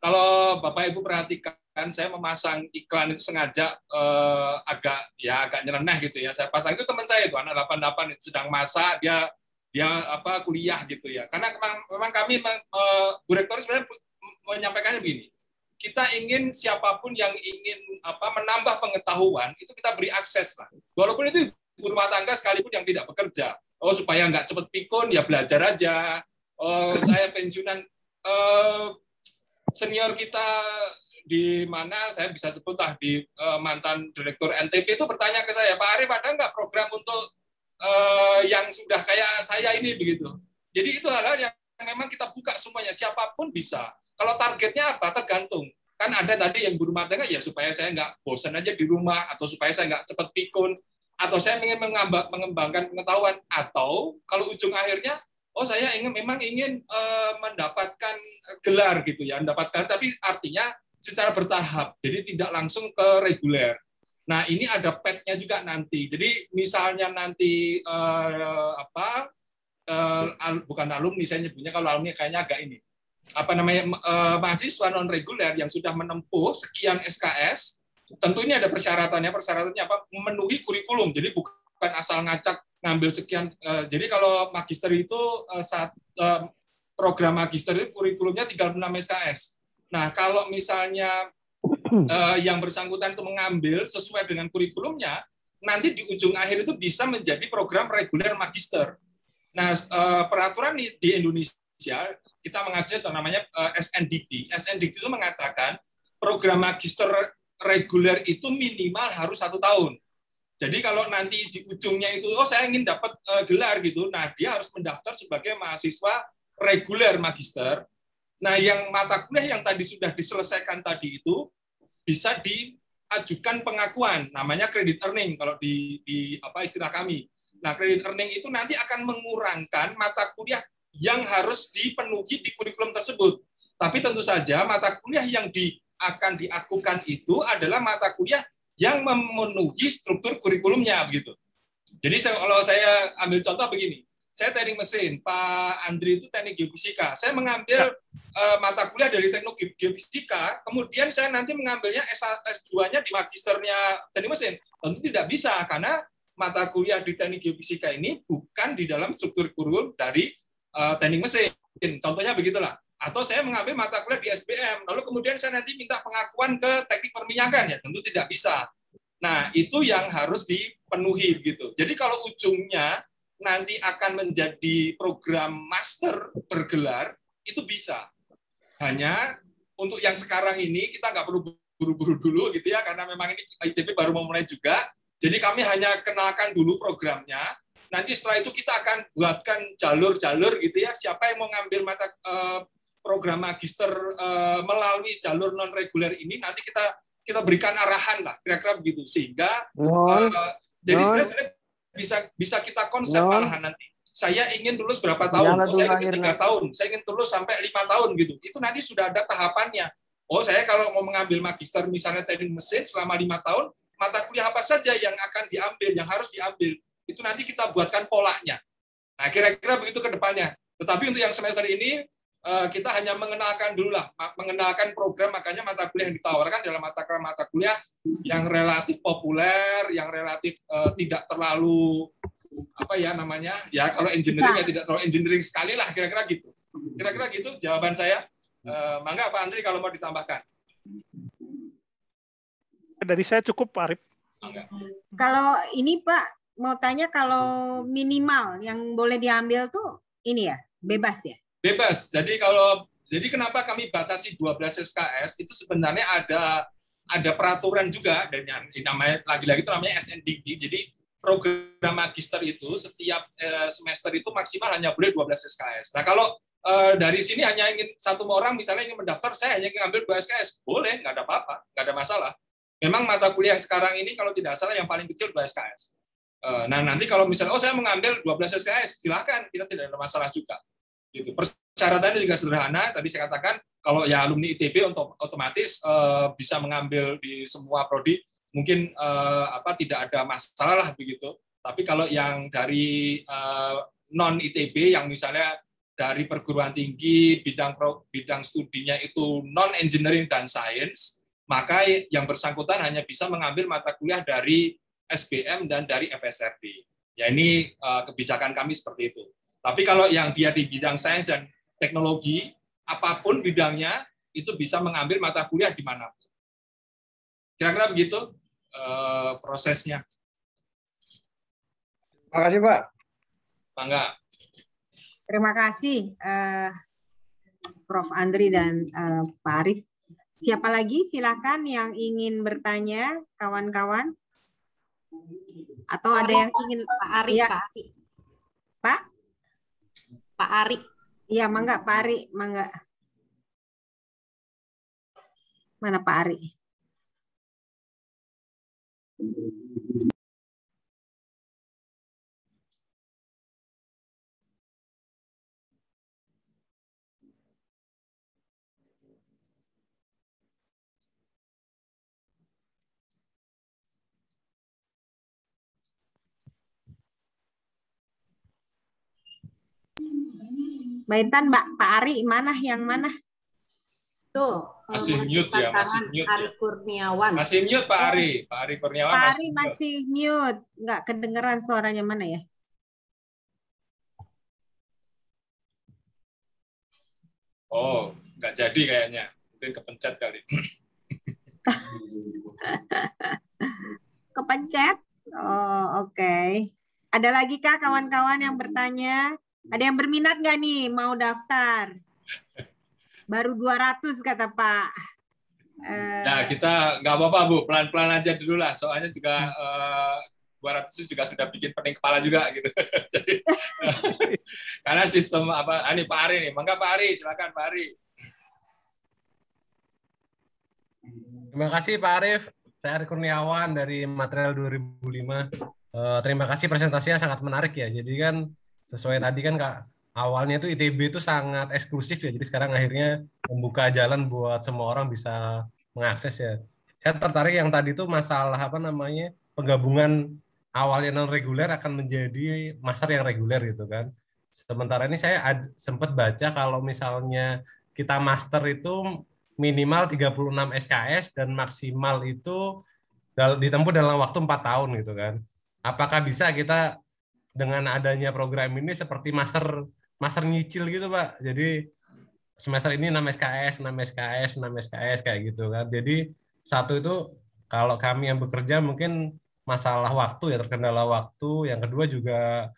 Speaker 7: Kalau Bapak Ibu perhatikan, saya memasang iklan itu sengaja eh, agak ya agak nyeleneh gitu ya. Saya pasang itu teman saya itu anak 88 itu sedang masa dia dia apa kuliah gitu ya. Karena memang, memang kami memang, eh, Bu sebenarnya menyampaikannya begini kita ingin siapa pun yang ingin apa menambah pengetahuan itu kita beri akses lah. Walaupun itu ibu rumah tangga sekalipun yang tidak bekerja. Oh supaya nggak cepet pikun ya belajar aja. Oh saya pensiunan uh, senior kita di mana saya bisa sebut lah di uh, mantan direktur NTP itu bertanya ke saya Pak Arif ada nggak program untuk uh, yang sudah kayak saya ini begitu. Jadi itu hal-hal yang memang kita buka semuanya siapa pun bisa kalau targetnya apa? Tergantung. Kan ada tadi yang rumah tangga ya supaya saya nggak bosan aja di rumah atau supaya saya nggak cepat pikun atau saya ingin mengembangkan pengetahuan atau kalau ujung akhirnya oh saya ingin memang ingin uh, mendapatkan gelar gitu ya mendapatkan tapi artinya secara bertahap jadi tidak langsung ke reguler nah ini ada petnya juga nanti jadi misalnya nanti uh, apa uh, bukan alumni saya nyebutnya kalau alumni kayaknya agak ini apa namanya eh, mahasiswa non reguler yang sudah menempuh sekian SKS, tentu ini ada persyaratannya. Persyaratannya apa? Memenuhi kurikulum. Jadi bukan asal ngacak ngambil sekian. Eh, jadi kalau magister itu eh, saat program magister itu kurikulumnya 36 SKS. Nah, kalau misalnya yang bersangkutan itu mengambil sesuai dengan kurikulumnya, nanti di ujung akhir itu bisa menjadi program reguler magister. Nah, peraturan di Indonesia kita yang namanya eh, SNDT. SNDT itu mengatakan program magister reguler itu minimal harus satu tahun. Jadi kalau nanti di ujungnya itu, oh saya ingin dapat uh, gelar gitu, nah dia harus mendaftar sebagai mahasiswa reguler magister. Nah, yang mata kuliah yang tadi sudah diselesaikan tadi itu bisa diajukan pengakuan, namanya credit earning kalau di, di apa istilah kami. Nah, credit earning itu nanti akan mengurangkan mata kuliah yang harus dipenuhi di kurikulum tersebut. Tapi tentu saja mata kuliah yang di, akan diakukan itu adalah mata kuliah yang memenuhi struktur kurikulumnya begitu. Jadi kalau saya ambil contoh begini, saya teknik mesin, Pak Andri itu teknik geofisika. Saya mengambil uh, mata kuliah dari teknik geofisika, kemudian saya nanti mengambilnya S2-nya di magisternya teknik mesin. Tentu tidak bisa karena mata kuliah di teknik geofisika ini bukan di dalam struktur kurikulum dari uh, teknik mesin. Contohnya begitulah. Atau saya mengambil mata kuliah di SBM, lalu kemudian saya nanti minta pengakuan ke teknik perminyakan ya, tentu tidak bisa. Nah, itu yang harus dipenuhi begitu. Jadi kalau ujungnya nanti akan menjadi program master bergelar, itu bisa. Hanya untuk yang sekarang ini kita nggak perlu buru-buru dulu gitu ya, karena memang ini ITB baru memulai juga. Jadi kami hanya kenalkan dulu programnya. Nanti setelah itu kita akan buatkan jalur-jalur gitu ya, siapa yang mau ngambil mata eh, program magister eh, melalui jalur non reguler ini, nanti kita kita berikan arahan lah, kira-kira begitu sehingga uh, jadi sebenarnya bisa bisa kita konsep no. malahan nanti. Saya ingin lulus berapa tahun? Oh, saya ingin tiga tahun. Saya ingin lulus sampai lima tahun gitu. Itu nanti sudah ada tahapannya. Oh, saya kalau mau mengambil magister misalnya teknik mesin selama lima tahun, mata kuliah apa saja yang akan diambil, yang harus diambil, itu nanti kita buatkan polanya. Nah, kira-kira begitu ke depannya. Tetapi untuk yang semester ini kita hanya mengenalkan dulu lah, mengenalkan program, makanya mata kuliah yang ditawarkan adalah mata kuliah mata kuliah yang relatif populer, yang relatif uh, tidak terlalu apa ya namanya, ya kalau engineering ya tidak terlalu engineering sekali lah, kira-kira gitu. Kira-kira gitu jawaban saya. Uh, mangga Pak Andri kalau mau ditambahkan.
Speaker 2: Dari saya cukup Pak Arif.
Speaker 1: Kalau ini Pak mau tanya kalau minimal yang boleh diambil tuh ini ya bebas ya?
Speaker 7: Bebas. Jadi kalau jadi kenapa kami batasi 12 SKS itu sebenarnya ada ada peraturan juga dan yang namanya lagi-lagi itu namanya SNDG. Jadi program magister itu setiap eh, semester itu maksimal hanya boleh 12 SKS. Nah, kalau eh, dari sini hanya ingin satu orang misalnya ingin mendaftar, saya hanya ingin ambil 2 SKS. Boleh, nggak ada apa-apa, nggak ada masalah. Memang mata kuliah sekarang ini kalau tidak salah yang paling kecil 2 SKS. Eh, nah, nanti kalau misalnya oh saya mengambil 12 SKS, silakan, kita tidak ada masalah juga. Gitu. Persyaratannya juga sederhana. Tadi saya katakan kalau ya alumni ITB untuk otomatis uh, bisa mengambil di semua prodi mungkin uh, apa tidak ada masalah lah begitu. Tapi kalau yang dari uh, non ITB yang misalnya dari perguruan tinggi bidang pro, bidang studinya itu non engineering dan science, maka yang bersangkutan hanya bisa mengambil mata kuliah dari SBM dan dari FSRD. Ya ini uh, kebijakan kami seperti itu. Tapi kalau yang dia di bidang sains dan teknologi, apa pun bidangnya, itu bisa mengambil mata kuliah di mana. Kira-kira begitu uh, prosesnya.
Speaker 5: Terima kasih, Pak.
Speaker 7: Bangga.
Speaker 1: Terima kasih, uh, Prof. Andri dan uh, Pak Arif. Siapa lagi? Silakan yang ingin bertanya, kawan-kawan. Atau ada yang ingin
Speaker 8: Pak Arif, ya. Pak.
Speaker 1: Pak?
Speaker 8: Pak Ari.
Speaker 1: Iya, mangga Pak Ari, mangga. Mana Pak Ari? Mbak Intan, Mbak Pak Ari mana yang mana?
Speaker 8: Tuh,
Speaker 7: masih mute ya, masih mute.
Speaker 8: Ari ya. Kurniawan.
Speaker 7: Masih mute Pak Ari, Pak Ari Kurniawan.
Speaker 1: Pak Ari masih mute, nggak kedengeran suaranya mana ya?
Speaker 7: Oh, nggak jadi kayaknya. Mungkin kepencet kali.
Speaker 1: kepencet? Oh, oke. Okay. Ada lagi kah kawan-kawan yang bertanya? Ada yang berminat nggak nih mau daftar? Baru 200 kata Pak.
Speaker 7: Eh, nah, kita nggak apa-apa Bu, pelan-pelan aja dulu lah. Soalnya juga eh, uh, 200 juga sudah bikin pening kepala juga gitu. Jadi karena sistem apa? Ah, ini Pak Ari nih, mangga Pak Ari, silakan Pak Ari.
Speaker 9: Terima kasih Pak Arif, Saya Ari Kurniawan dari Material 2005. Uh, eh, terima kasih presentasinya sangat menarik ya. Jadi kan sesuai tadi kan Kak, awalnya itu ITB itu sangat eksklusif ya. Jadi sekarang akhirnya membuka jalan buat semua orang bisa mengakses ya. Saya tertarik yang tadi itu masalah apa namanya penggabungan awalnya non reguler akan menjadi master yang reguler gitu kan. Sementara ini saya sempat baca kalau misalnya kita master itu minimal 36 SKS dan maksimal itu ditempuh dalam waktu 4 tahun gitu kan. Apakah bisa kita dengan adanya program ini seperti master master nyicil gitu, Pak. Jadi semester ini 6 SKS, 6 SKS, 6 SKS kayak gitu kan. Jadi satu itu kalau kami yang bekerja mungkin masalah waktu ya terkendala waktu, yang kedua juga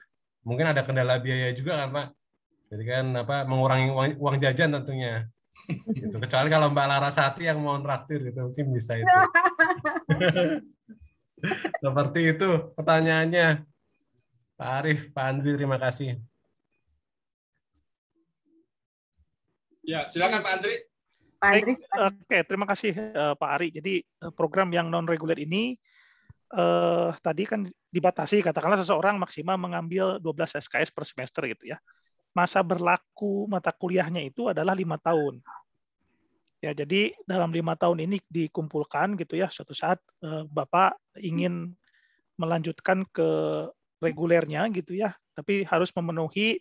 Speaker 9: mungkin ada kendala biaya juga kan, Pak. Jadi kan apa mengurangi uang, uang jajan tentunya gitu. Kecuali kalau Mbak Larasati yang mau traktir gitu mungkin bisa itu. Seperti itu pertanyaannya. Pak Arif, Pak Andri, terima kasih.
Speaker 7: Ya, silakan Pak Andri.
Speaker 2: Pak Andri. Oke, terima kasih eh, Pak Ari. Jadi eh, program yang non reguler ini eh, tadi kan dibatasi katakanlah seseorang maksimal mengambil 12 SKS per semester gitu ya masa berlaku mata kuliahnya itu adalah lima tahun. Ya, jadi dalam lima tahun ini dikumpulkan gitu ya, suatu saat eh, Bapak ingin melanjutkan ke regulernya gitu ya, tapi harus memenuhi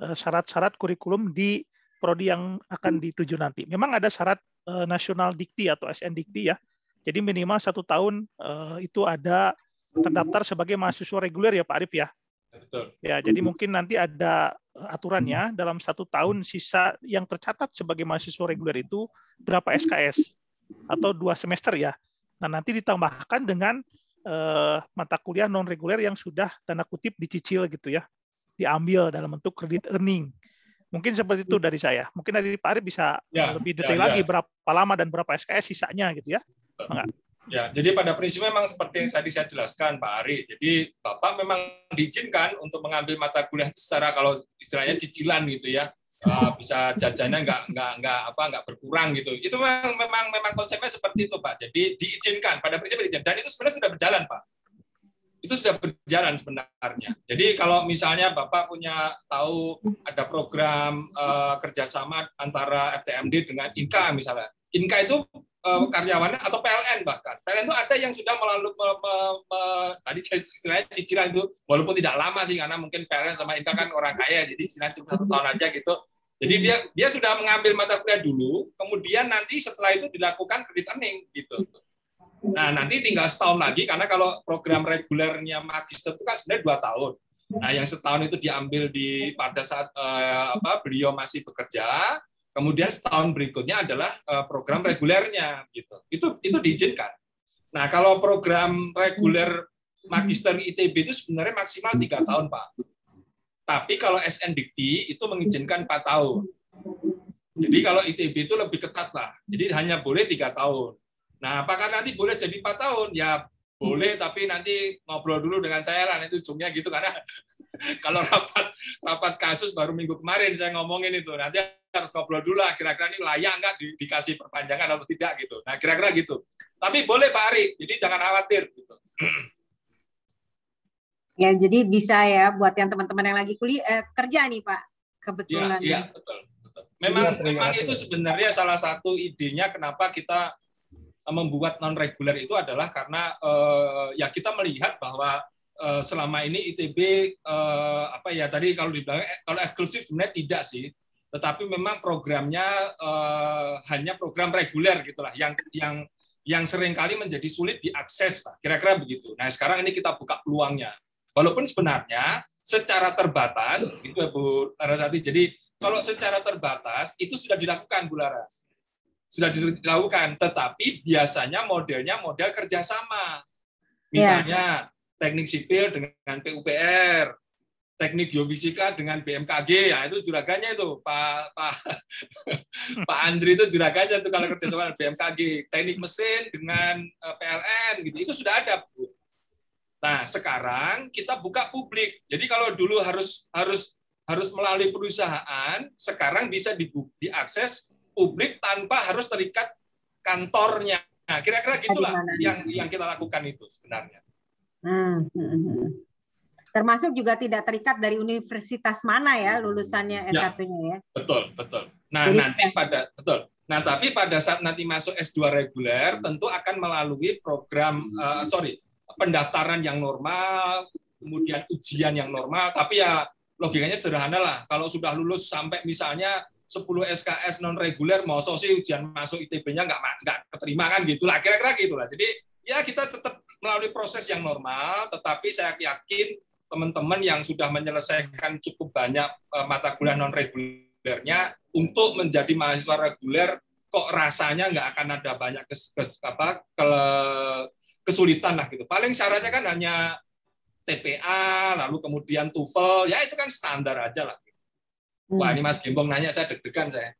Speaker 2: eh, syarat-syarat kurikulum di prodi yang akan dituju nanti. Memang ada syarat eh, nasional dikti atau SN dikti ya, jadi minimal satu tahun itu ada terdaftar sebagai mahasiswa reguler ya Pak Arif ya. Betul. Ya, jadi mungkin nanti ada aturannya dalam satu tahun sisa yang tercatat sebagai mahasiswa reguler itu berapa SKS atau dua semester ya. Nah nanti ditambahkan dengan uh, mata kuliah non reguler yang sudah tanda kutip dicicil gitu ya, diambil dalam bentuk kredit earning. Mungkin seperti itu dari saya. Mungkin dari Pak Arif bisa ya, lebih detail ya, lagi ya. berapa lama dan berapa SKS sisanya gitu ya. Enggak.
Speaker 7: Ya, jadi pada prinsipnya memang seperti yang tadi saya jelaskan Pak Ari. Jadi Bapak memang diizinkan untuk mengambil mata kuliah secara kalau istilahnya cicilan gitu ya. Uh, bisa jajannya nggak nggak nggak apa nggak berkurang gitu. Itu memang memang memang konsepnya seperti itu Pak. Jadi diizinkan pada prinsipnya diizinkan dan itu sebenarnya sudah berjalan Pak. Itu sudah berjalan sebenarnya. Jadi kalau misalnya Bapak punya tahu ada program uh, kerjasama antara FTMD dengan INKA misalnya. INKA itu uh, karyawannya atau PLN bahkan. PLN itu ada yang sudah melalui me, me, me, tadi istilahnya cicilan itu walaupun tidak lama sih karena mungkin PLN sama Inka kan orang kaya jadi cicilan cuma satu tahun aja gitu. Jadi dia dia sudah mengambil mata kuliah dulu, kemudian nanti setelah itu dilakukan kredit earning gitu. Nah nanti tinggal setahun lagi karena kalau program regulernya magister itu kan sebenarnya dua tahun. Nah yang setahun itu diambil di pada saat uh, apa beliau masih bekerja, Kemudian setahun berikutnya adalah eh, program regulernya gitu. Itu itu diizinkan. Nah, kalau program reguler magister ITB itu sebenarnya maksimal tiga tahun, Pak. Tapi kalau SN Dikti itu mengizinkan empat tahun. Jadi kalau ITB itu lebih ketat lah. Jadi hanya boleh tiga tahun. Nah, apakah nanti boleh jadi empat tahun? Ya boleh, tapi nanti ngobrol dulu dengan saya lah. Nanti ujungnya gitu karena kalau rapat rapat kasus baru minggu kemarin saya ngomongin itu. Nanti harus ngobrol dulu lah kira-kira ini layak nggak di, dikasih perpanjangan atau tidak gitu. Nah kira-kira gitu. Tapi boleh Pak Ari, jadi jangan khawatir gitu.
Speaker 1: Ya jadi bisa ya buat yang teman-teman yang lagi kuliah eh, kerja nih Pak kebetulan.
Speaker 7: Iya, ya, betul, betul. Memang ya, memang itu sebenarnya salah satu idenya kenapa kita membuat non reguler itu adalah karena uh, ya kita melihat bahwa uh, selama ini ITB uh, apa ya tadi kalau dibilang kalau eksklusif sebenarnya tidak sih tetapi memang programnya hanya program reguler gitulah yang yang yang sering kali menjadi sulit diakses Pak. Kira-kira begitu. Nah, sekarang ini kita buka peluangnya. Walaupun sebenarnya secara terbatas itu ya Bu Larasati. Jadi kalau secara terbatas itu sudah dilakukan Bu Laras. Sudah dilakukan, tetapi biasanya modelnya model kerjasama. Misalnya ya. teknik sipil dengan PUPR, teknik geofisika dengan BMKG ya itu juragannya itu Pak Pak Pak Andri itu juragannya itu kalau kerja sama BMKG teknik mesin dengan eh, PLN gitu itu sudah ada Bu. Nah sekarang kita buka publik jadi kalau dulu harus harus harus melalui perusahaan sekarang bisa diakses publik tanpa harus terikat kantornya Nah, kira-kira gitulah yang yang kita lakukan itu sebenarnya.
Speaker 1: Hmm, hmm, hmm. Termasuk juga tidak terikat dari universitas mana ya lulusannya
Speaker 7: Ya.
Speaker 1: S1-nya ya.
Speaker 7: Betul, betul. Nah,
Speaker 1: Jadi-
Speaker 7: nanti pada betul. Nah, tapi pada saat nanti masuk S2 reguler tentu akan melalui program eh, sorry, pendaftaran yang normal, kemudian ujian yang normal, tapi ya logikanya sederhana lah. Kalau sudah lulus sampai misalnya 10 SKS non reguler, mau sih ujian masuk ITB-nya nggak nggak keterima kan gitulah. Kira-kira gitulah. Jadi ya kita tetap melalui proses yang normal, tetapi saya yakin teman-teman yang sudah menyelesaikan cukup banyak eh, mata kuliah non regulernya untuk menjadi mahasiswa reguler kok rasanya nggak akan ada banyak kes, kes- apa ke- kesulitan lah gitu. Paling syaratnya kan hanya TPA, lalu kemudian TOEFL, ya itu kan standar aja lah. Wah ini Mas Gembong nanya saya deg-degan saya.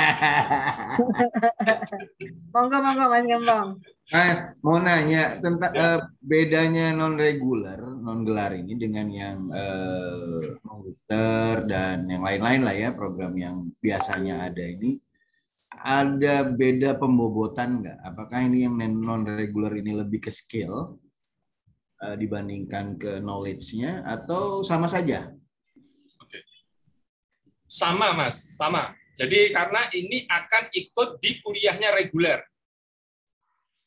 Speaker 1: Monggo monggo Mas Gembong.
Speaker 3: Mas, mau nanya tentang eh, bedanya non reguler, non gelar ini dengan yang eh, magister dan yang lain-lain lah ya program yang biasanya ada ini. Ada beda pembobotan nggak? Apakah ini yang non reguler ini lebih ke skill eh, dibandingkan ke knowledge-nya atau sama saja?
Speaker 7: Sama Mas, sama. Jadi karena ini akan ikut di kuliahnya reguler.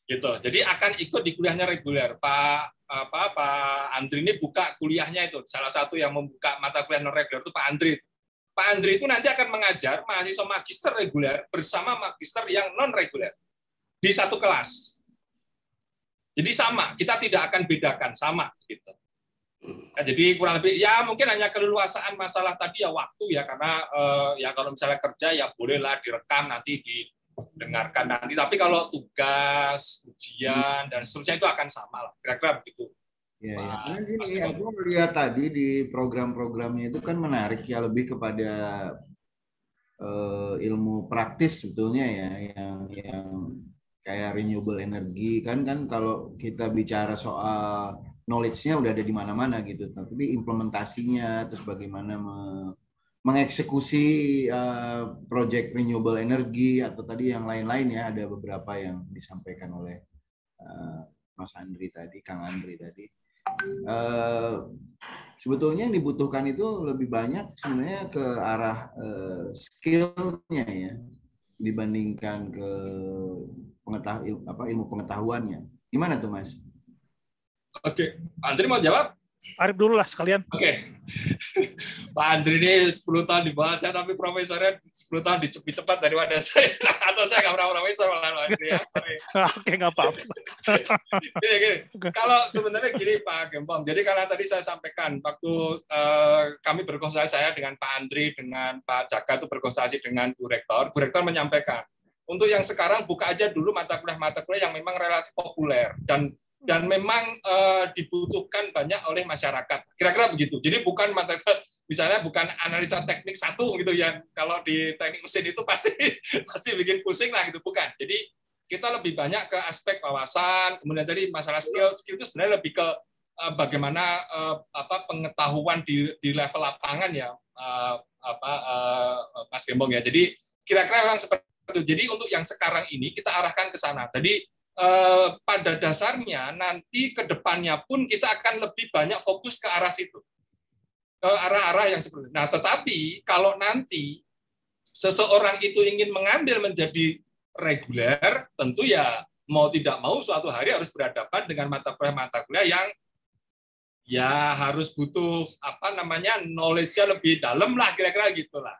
Speaker 7: Gitu. Jadi akan ikut di kuliahnya reguler. Pak apa Pak Andri ini buka kuliahnya itu. Salah satu yang membuka mata kuliah non reguler itu Pak Andri. Pak Andri itu nanti akan mengajar mahasiswa magister reguler bersama magister yang non reguler di satu kelas. Jadi sama, kita tidak akan bedakan sama gitu. Nah, jadi kurang lebih ya mungkin hanya keleluasaan masalah tadi ya waktu ya karena eh, ya kalau misalnya kerja ya bolehlah direkam nanti didengarkan nanti tapi kalau tugas ujian dan seterusnya itu akan sama lah kira-kira begitu.
Speaker 3: Ya, ya.
Speaker 7: Wah,
Speaker 3: Karena gini, aku melihat tadi di program-programnya itu kan menarik ya lebih kepada eh, ilmu praktis sebetulnya ya yang yang kayak renewable energy kan kan kalau kita bicara soal knowledge-nya udah ada di mana-mana gitu tapi implementasinya terus bagaimana me- mengeksekusi eh, project renewable energy atau tadi yang lain-lain ya ada beberapa yang disampaikan oleh eh, Mas Andri tadi Kang Andri tadi Eh, sebetulnya yang dibutuhkan itu lebih banyak sebenarnya ke arah eh, skillnya ya dibandingkan ke pengetahuan apa ilmu pengetahuannya. Gimana tuh Mas?
Speaker 7: Oke, Pak Andri mau jawab?
Speaker 2: Arif dulu lah sekalian.
Speaker 7: Oke. Pak Andri ini 10 tahun di bawah saya, tapi profesornya 10 tahun lebih cepat daripada saya. Atau saya nggak pernah profesor, malah Pak Andri ya. Sorry.
Speaker 2: Oke, nggak apa-apa.
Speaker 7: gini, gini. Kalau sebenarnya gini Pak Gembong, jadi karena tadi saya sampaikan waktu eh, kami berkonsultasi saya dengan Pak Andri, dengan Pak Jaka itu berkonsultasi dengan Bu Rektor, Bu Rektor menyampaikan untuk yang sekarang buka aja dulu mata kuliah-mata kuliah yang memang relatif populer dan dan memang eh, dibutuhkan banyak oleh masyarakat. Kira-kira begitu. Jadi bukan mata misalnya bukan analisa teknik satu gitu ya. Kalau di teknik mesin itu pasti pasti bikin pusing lah gitu bukan. Jadi kita lebih banyak ke aspek wawasan, kemudian tadi masalah skill, skill itu sebenarnya lebih ke eh, bagaimana eh, apa pengetahuan di di level lapangan ya, eh, apa eh, Mas Gembong ya. Jadi kira-kira memang seperti itu. Jadi untuk yang sekarang ini kita arahkan ke sana. Jadi eh, pada dasarnya nanti ke depannya pun kita akan lebih banyak fokus ke arah situ, ke arah-arah yang seperti itu. Nah, tetapi kalau nanti seseorang itu ingin mengambil menjadi reguler, tentu ya mau tidak mau suatu hari harus berhadapan dengan mata kuliah-mata kuliah yang ya harus butuh apa namanya knowledge-nya lebih dalam lah kira-kira gitulah.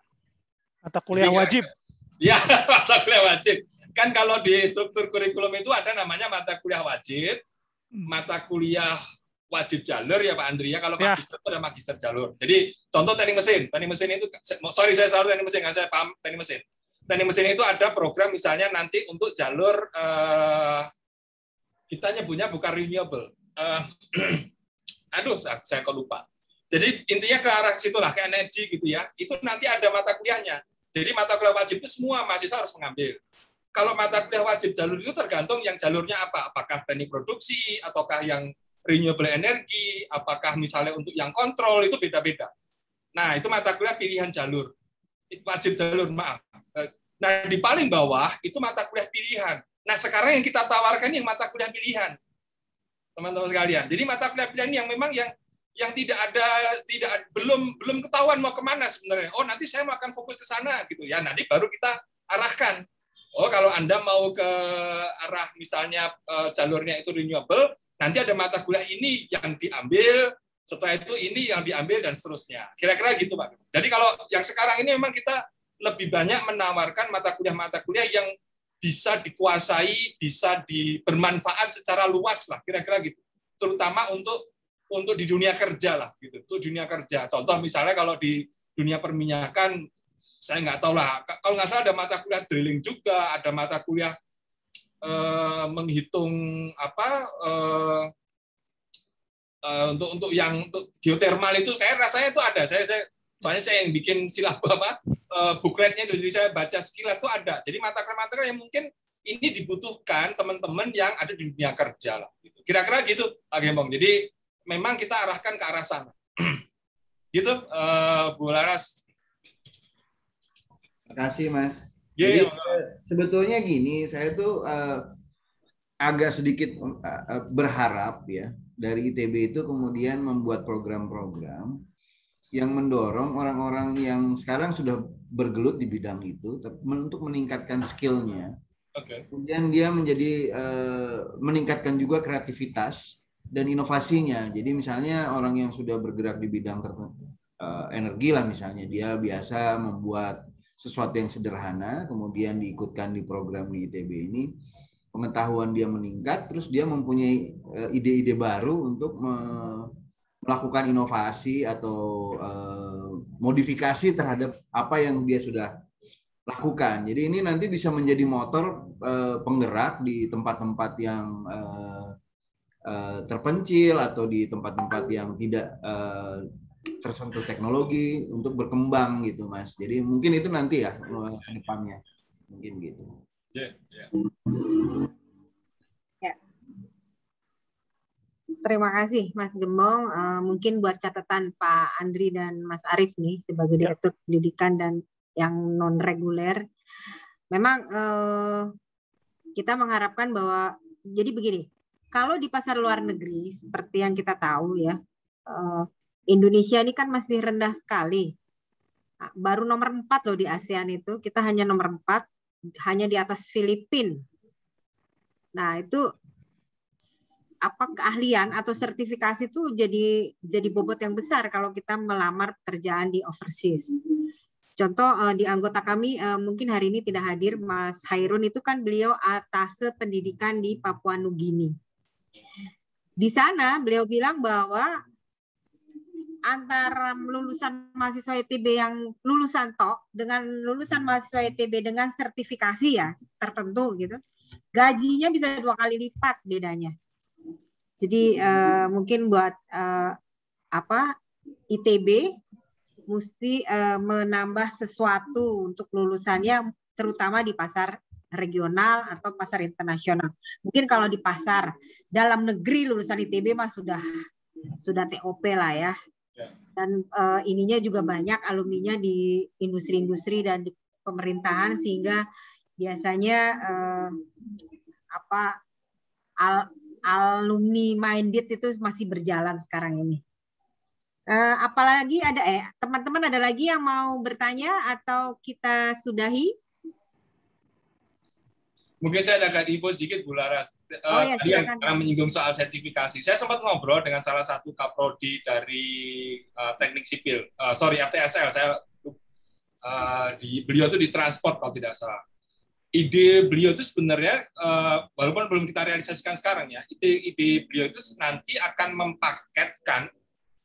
Speaker 2: Mata kuliah
Speaker 7: Jadi,
Speaker 2: wajib.
Speaker 7: Ya, mata kuliah wajib. Kan kalau di struktur kurikulum itu ada namanya mata kuliah wajib, mata kuliah wajib jalur ya Pak Andri ya. Kalau
Speaker 2: Ya.
Speaker 7: magister itu ada magister jalur. Jadi contoh teknik mesin, teknik mesin itu sorry saya salah teknik mesin, nggak saya paham teknik mesin. Teknik mesin itu ada program misalnya nanti untuk jalur eh, kita nyebutnya bukan renewable. Eh, aduh, saya, saya kok lupa. Jadi intinya ke arah situ lah, ke energi gitu ya. Itu nanti ada mata kuliahnya. Jadi mata kuliah wajib itu semua mahasiswa harus mengambil. Kalau mata kuliah wajib jalur itu tergantung yang jalurnya apa. Apakah teknik produksi, ataukah yang renewable energy, apakah misalnya untuk yang kontrol, itu beda-beda. Nah, itu mata kuliah pilihan jalur. Wajib jalur, maaf. Eh, Nah, di paling bawah itu mata kuliah pilihan. Nah, sekarang yang kita tawarkan yang mata kuliah pilihan. Teman-teman sekalian. Jadi mata kuliah pilihan yang memang yang yang tidak ada tidak belum belum ketahuan mau ke mana sebenarnya. Oh nanti saya akan fokus ke sana gitu ya. Nanti baru kita arahkan. Oh kalau anda mau ke arah misalnya uh, jalurnya itu renewable, nanti ada mata kuliah ini yang diambil. Setelah itu ini yang diambil dan seterusnya. Kira-kira gitu pak. Jadi kalau yang sekarang ini memang kita lebih banyak menawarkan mata kuliah-mata kuliah yang bisa dikuasai, bisa dibermanfaat secara luas lah, kira-kira gitu. Terutama untuk untuk di dunia kerja lah gitu itu dunia kerja contoh misalnya kalau di dunia perminyakan saya nggak tahu lah kalau nggak salah ada mata kuliah drilling juga ada mata kuliah eh, menghitung apa eh, eh, untuk untuk yang untuk geotermal itu kayak rasanya itu ada saya saya soalnya saya yang bikin silap apa eh, bukletnya itu jadi saya baca sekilas itu ada jadi mata kuliah yang mungkin ini dibutuhkan teman-teman yang ada di dunia kerja lah gitu. kira-kira gitu Pak Gembong jadi memang kita arahkan ke arah sana. gitu, uh, Bu Laras.
Speaker 3: Kasih, Mas.
Speaker 7: Yeah,
Speaker 3: Jadi, yeah. sebetulnya gini, saya tuh uh, agak sedikit uh, berharap ya dari ITB itu kemudian membuat program-program yang mendorong orang-orang yang sekarang sudah bergelut di bidang itu untuk meningkatkan skillnya.
Speaker 7: Okay.
Speaker 3: Kemudian dia menjadi uh, meningkatkan juga kreativitas dan inovasinya. Jadi misalnya orang yang sudah bergerak di bidang uh, energi lah misalnya, dia biasa membuat sesuatu yang sederhana, kemudian diikutkan di program di ITB ini, pengetahuan dia meningkat, terus dia mempunyai uh, ide-ide baru untuk me melakukan inovasi atau uh, modifikasi terhadap apa yang dia sudah lakukan. Jadi ini nanti bisa menjadi motor uh, penggerak di tempat-tempat yang Eh, terpencil atau di tempat-tempat yang tidak tersentuh teknologi untuk berkembang gitu mas. Jadi mungkin itu nanti ya ke depannya. Mungkin gitu.
Speaker 7: Yeah, yeah.
Speaker 1: ya. Terima kasih Mas Gembong. Uh, mungkin buat catatan Pak Andri dan Mas Arief nih sebagai ya. direktur pendidikan dan yang non reguler memang uh, kita mengharapkan bahwa jadi begini kalau di pasar luar negeri seperti yang kita tahu ya eh, Indonesia ini kan masih rendah sekali. Nah, baru nomor empat loh di ASEAN itu. Kita hanya nomor empat hanya di atas Filipina nah itu apa keahlian atau sertifikasi itu jadi jadi bobot yang besar kalau kita melamar pekerjaan di overseas. Contoh eh, di anggota kami eh, mungkin hari ini tidak hadir Mas Hairun itu kan beliau atas pendidikan di Papua Nugini. Di sana beliau bilang bahwa antara lulusan mahasiswa ITB yang lulusan TOK dengan lulusan mahasiswa ITB dengan sertifikasi ya tertentu gitu, gajinya bisa dua kali lipat bedanya. Jadi uh, mungkin buat uh, apa ITB mesti uh, menambah sesuatu untuk lulusannya terutama di pasar regional atau pasar internasional. Mungkin kalau di pasar dalam negeri lulusan ITB mah sudah sudah TOP lah ya. Ya. Dan uh, ininya juga banyak alumninya di industri-industri dan di pemerintahan sehingga biasanya uh, apa al, alumni minded itu masih berjalan sekarang ini. Uh, apalagi ada eh teman-teman ada lagi yang mau bertanya atau kita sudahi?
Speaker 7: Mungkin saya ada agak info sedikit Bu Laras. Oh, uh, tadi yang karena menyinggung soal sertifikasi. Saya sempat ngobrol dengan salah satu kaprodi dari uh, teknik sipil. Uh, sorry, FTSL. Saya uh, di beliau itu di transport kalau tidak salah. Ide beliau itu sebenarnya uh, walaupun belum kita realisasikan sekarang ya, ide ide beliau itu nanti akan mempaketkan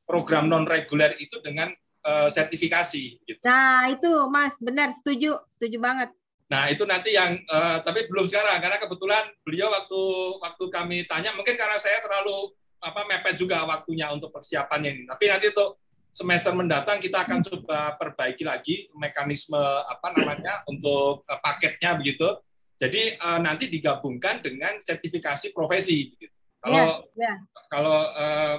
Speaker 7: program non reguler itu dengan uh, sertifikasi. Gitu.
Speaker 1: Nah itu Mas benar setuju, setuju banget.
Speaker 7: Nah itu nanti yang uh, tapi belum sekarang karena kebetulan beliau waktu waktu kami tanya mungkin karena saya terlalu apa mepet juga waktunya untuk persiapan ini. Tapi nanti untuk semester mendatang kita akan coba perbaiki lagi mekanisme apa namanya untuk uh, paketnya begitu. Jadi uh, nanti digabungkan dengan sertifikasi profesi. Begitu. Kalau yeah, yeah. kalau uh,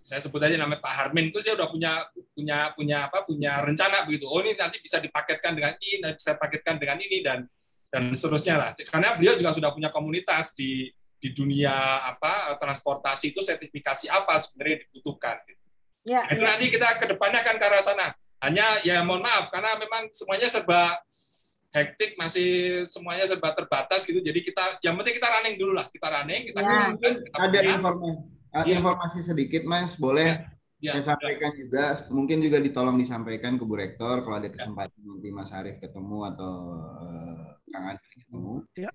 Speaker 7: saya sebut aja namanya Pak Harmin itu saya udah punya punya punya apa punya rencana begitu. Oh ini nanti bisa dipaketkan dengan ini, bisa paketkan dengan ini dan dan seterusnya lah. Karena beliau juga sudah punya komunitas di di dunia apa transportasi itu sertifikasi apa sebenarnya dibutuhkan.
Speaker 1: Ya,
Speaker 7: nah, itu
Speaker 1: ya.
Speaker 7: nanti kita ke depannya akan ke arah sana. Hanya ya mohon maaf karena memang semuanya serba hektik masih semuanya serba terbatas gitu. Jadi kita yang penting kita running dulu lah. Kita running, kita
Speaker 1: Ya.
Speaker 7: kembangkan, kita
Speaker 3: Ada informasi uh,
Speaker 7: Iya.
Speaker 3: informasi sedikit Mas, boleh
Speaker 7: Ya,
Speaker 3: saya sampaikan juga, mungkin juga ditolong disampaikan ke Bu Rektor kalau ada kesempatan nanti Mas Arief ketemu atau eh, Kang Adi ketemu.
Speaker 2: Ya.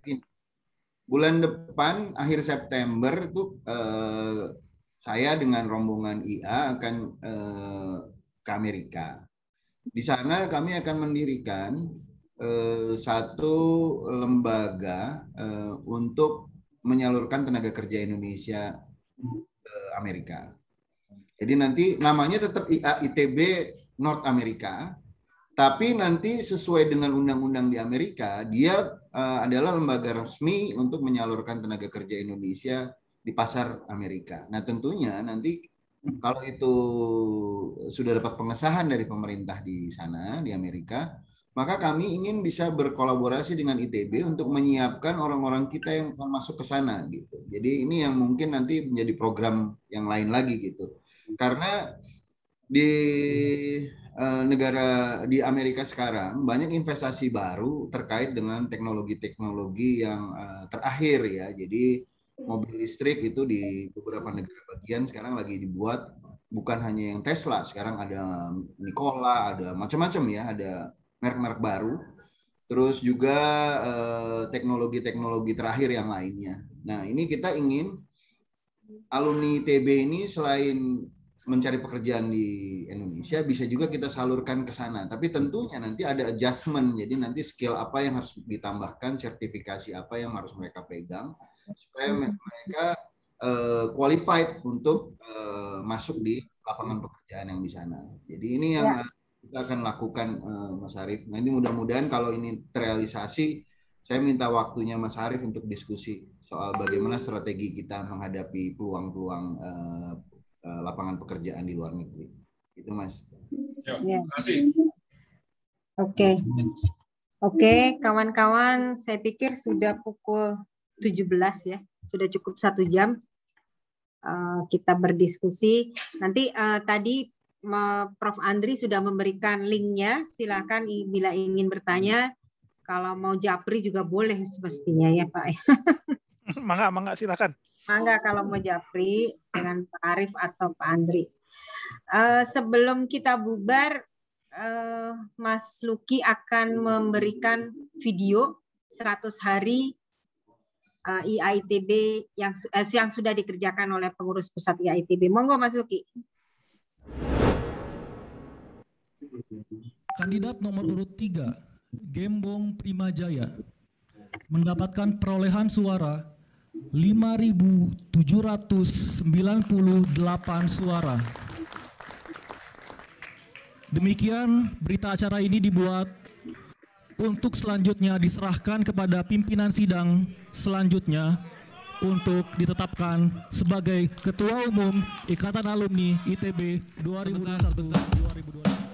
Speaker 3: Bulan depan akhir September itu eh, saya dengan rombongan IA akan eh, ke Amerika. Di sana kami akan mendirikan eh, satu lembaga eh, untuk menyalurkan tenaga kerja Indonesia ke Amerika. Jadi nanti namanya tetap IA ITB North Amerika, tapi nanti sesuai dengan undang-undang di Amerika, dia eh, adalah lembaga resmi untuk menyalurkan tenaga kerja Indonesia di pasar Amerika. Nah, tentunya nanti kalau itu sudah dapat pengesahan dari pemerintah di sana di Amerika, maka kami ingin bisa berkolaborasi dengan ITB untuk menyiapkan orang-orang kita yang akan masuk ke sana gitu. Jadi ini yang mungkin nanti menjadi program yang lain lagi gitu. Karena di eh, negara di Amerika sekarang banyak investasi baru terkait dengan teknologi-teknologi yang eh, terakhir ya. Jadi mobil listrik itu di beberapa negara bagian sekarang lagi dibuat bukan hanya yang Tesla, sekarang ada Nikola, ada macam-macam ya, ada merek-merek baru. Terus juga eh, teknologi-teknologi terakhir yang lainnya. Nah, ini kita ingin alumni TB ini selain mencari pekerjaan di Indonesia bisa juga kita salurkan ke sana. Tapi tentunya nanti ada adjustment. Jadi nanti skill apa yang harus ditambahkan, sertifikasi apa yang harus mereka pegang supaya mereka eh, qualified untuk eh, masuk di lapangan pekerjaan yang di sana. Jadi ini yang
Speaker 1: Ya.
Speaker 3: Kita akan lakukan eh, Mas Arief. Nanti mudah-mudahan kalau ini terrealisasi, saya minta waktunya Mas Arief untuk diskusi soal bagaimana strategi kita menghadapi peluang-peluang eh, eh, lapangan pekerjaan di luar negeri. Itu Mas.
Speaker 7: Ya,
Speaker 1: Ya.
Speaker 7: terima kasih.
Speaker 1: Oke. Oke, kawan-kawan, saya pikir sudah pukul 17 ya. Sudah cukup satu jam eh, kita berdiskusi. Nanti eh, tadi Prof. Andri sudah memberikan linknya. Silakan bila ingin bertanya. Kalau mau japri juga boleh semestinya ya Pak.
Speaker 2: mangga, mangga silakan.
Speaker 1: Mangga kalau mau japri dengan Pak Arif atau Pak Andri. Eh, sebelum kita bubar, eh, Mas Luki akan memberikan video 100 hari eh, IAITB yang eh, yang sudah dikerjakan oleh pengurus pusat IAITB. Monggo Mas Luki.
Speaker 10: Kandidat nomor urut 3, Gembong Primajaya, mendapatkan perolehan suara 5.798 suara. Demikian berita acara ini dibuat untuk selanjutnya diserahkan kepada pimpinan sidang selanjutnya untuk ditetapkan sebagai Ketua Umum Ikatan Alumni ITB 2021-2022.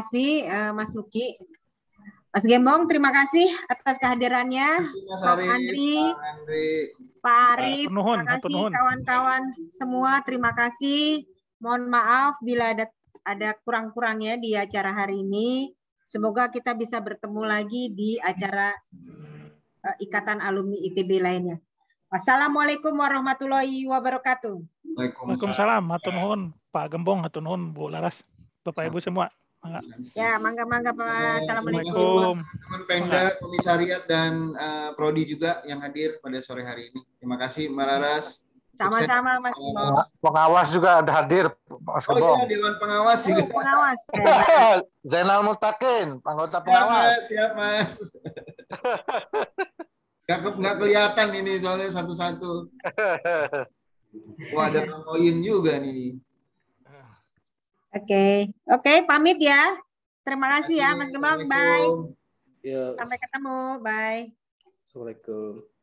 Speaker 1: Kasih eh, Mas Suki. Mas Gembong, terima kasih atas kehadirannya.
Speaker 3: Mas
Speaker 1: Pak Andri,
Speaker 3: Pak Andri.
Speaker 1: Pak Arif,
Speaker 2: Hatur nuhun,
Speaker 1: terima kasih kawan-kawan semua, terima kasih. Mohon maaf bila ada ada kurang-kurangnya di acara hari ini. Semoga kita bisa bertemu lagi di acara eh, Ikatan Alumni ITB lainnya. Wassalamualaikum warahmatullahi wabarakatuh.
Speaker 2: Waalaikumsalam, nuhun, Pak Gembong, hatur nuhun, Bu Laras, Bapak Ibu semua. Mangga.
Speaker 1: Ya, mangga-mangga Pak. Assalamualaikum.
Speaker 2: Assalamualaikum.
Speaker 3: Teman Pemda, Komisariat, dan eh, Prodi juga yang hadir pada sore hari ini. Terima kasih, Mbak Laras.
Speaker 1: Sama-sama Mas Gembong.
Speaker 11: Pengawas juga ada hadir, Mas
Speaker 3: Oh iya, Dewan Pengawas juga.
Speaker 1: Oh, pengawas.
Speaker 11: Zainal Mutakin, anggota
Speaker 3: Siap,
Speaker 11: pengawas.
Speaker 3: Mas. Siap, Mas. Nggak, ke- nggak kelihatan ini soalnya satu-satu. Wah, ada Kang Oyin juga nih.
Speaker 1: Oke, oke, pamit ya. Terima kasih ya, Mas Gembong. Bye.
Speaker 3: Assalamualaikum.
Speaker 12: Ya,
Speaker 1: Sampai ketemu. Bye.
Speaker 12: Assalamualaikum.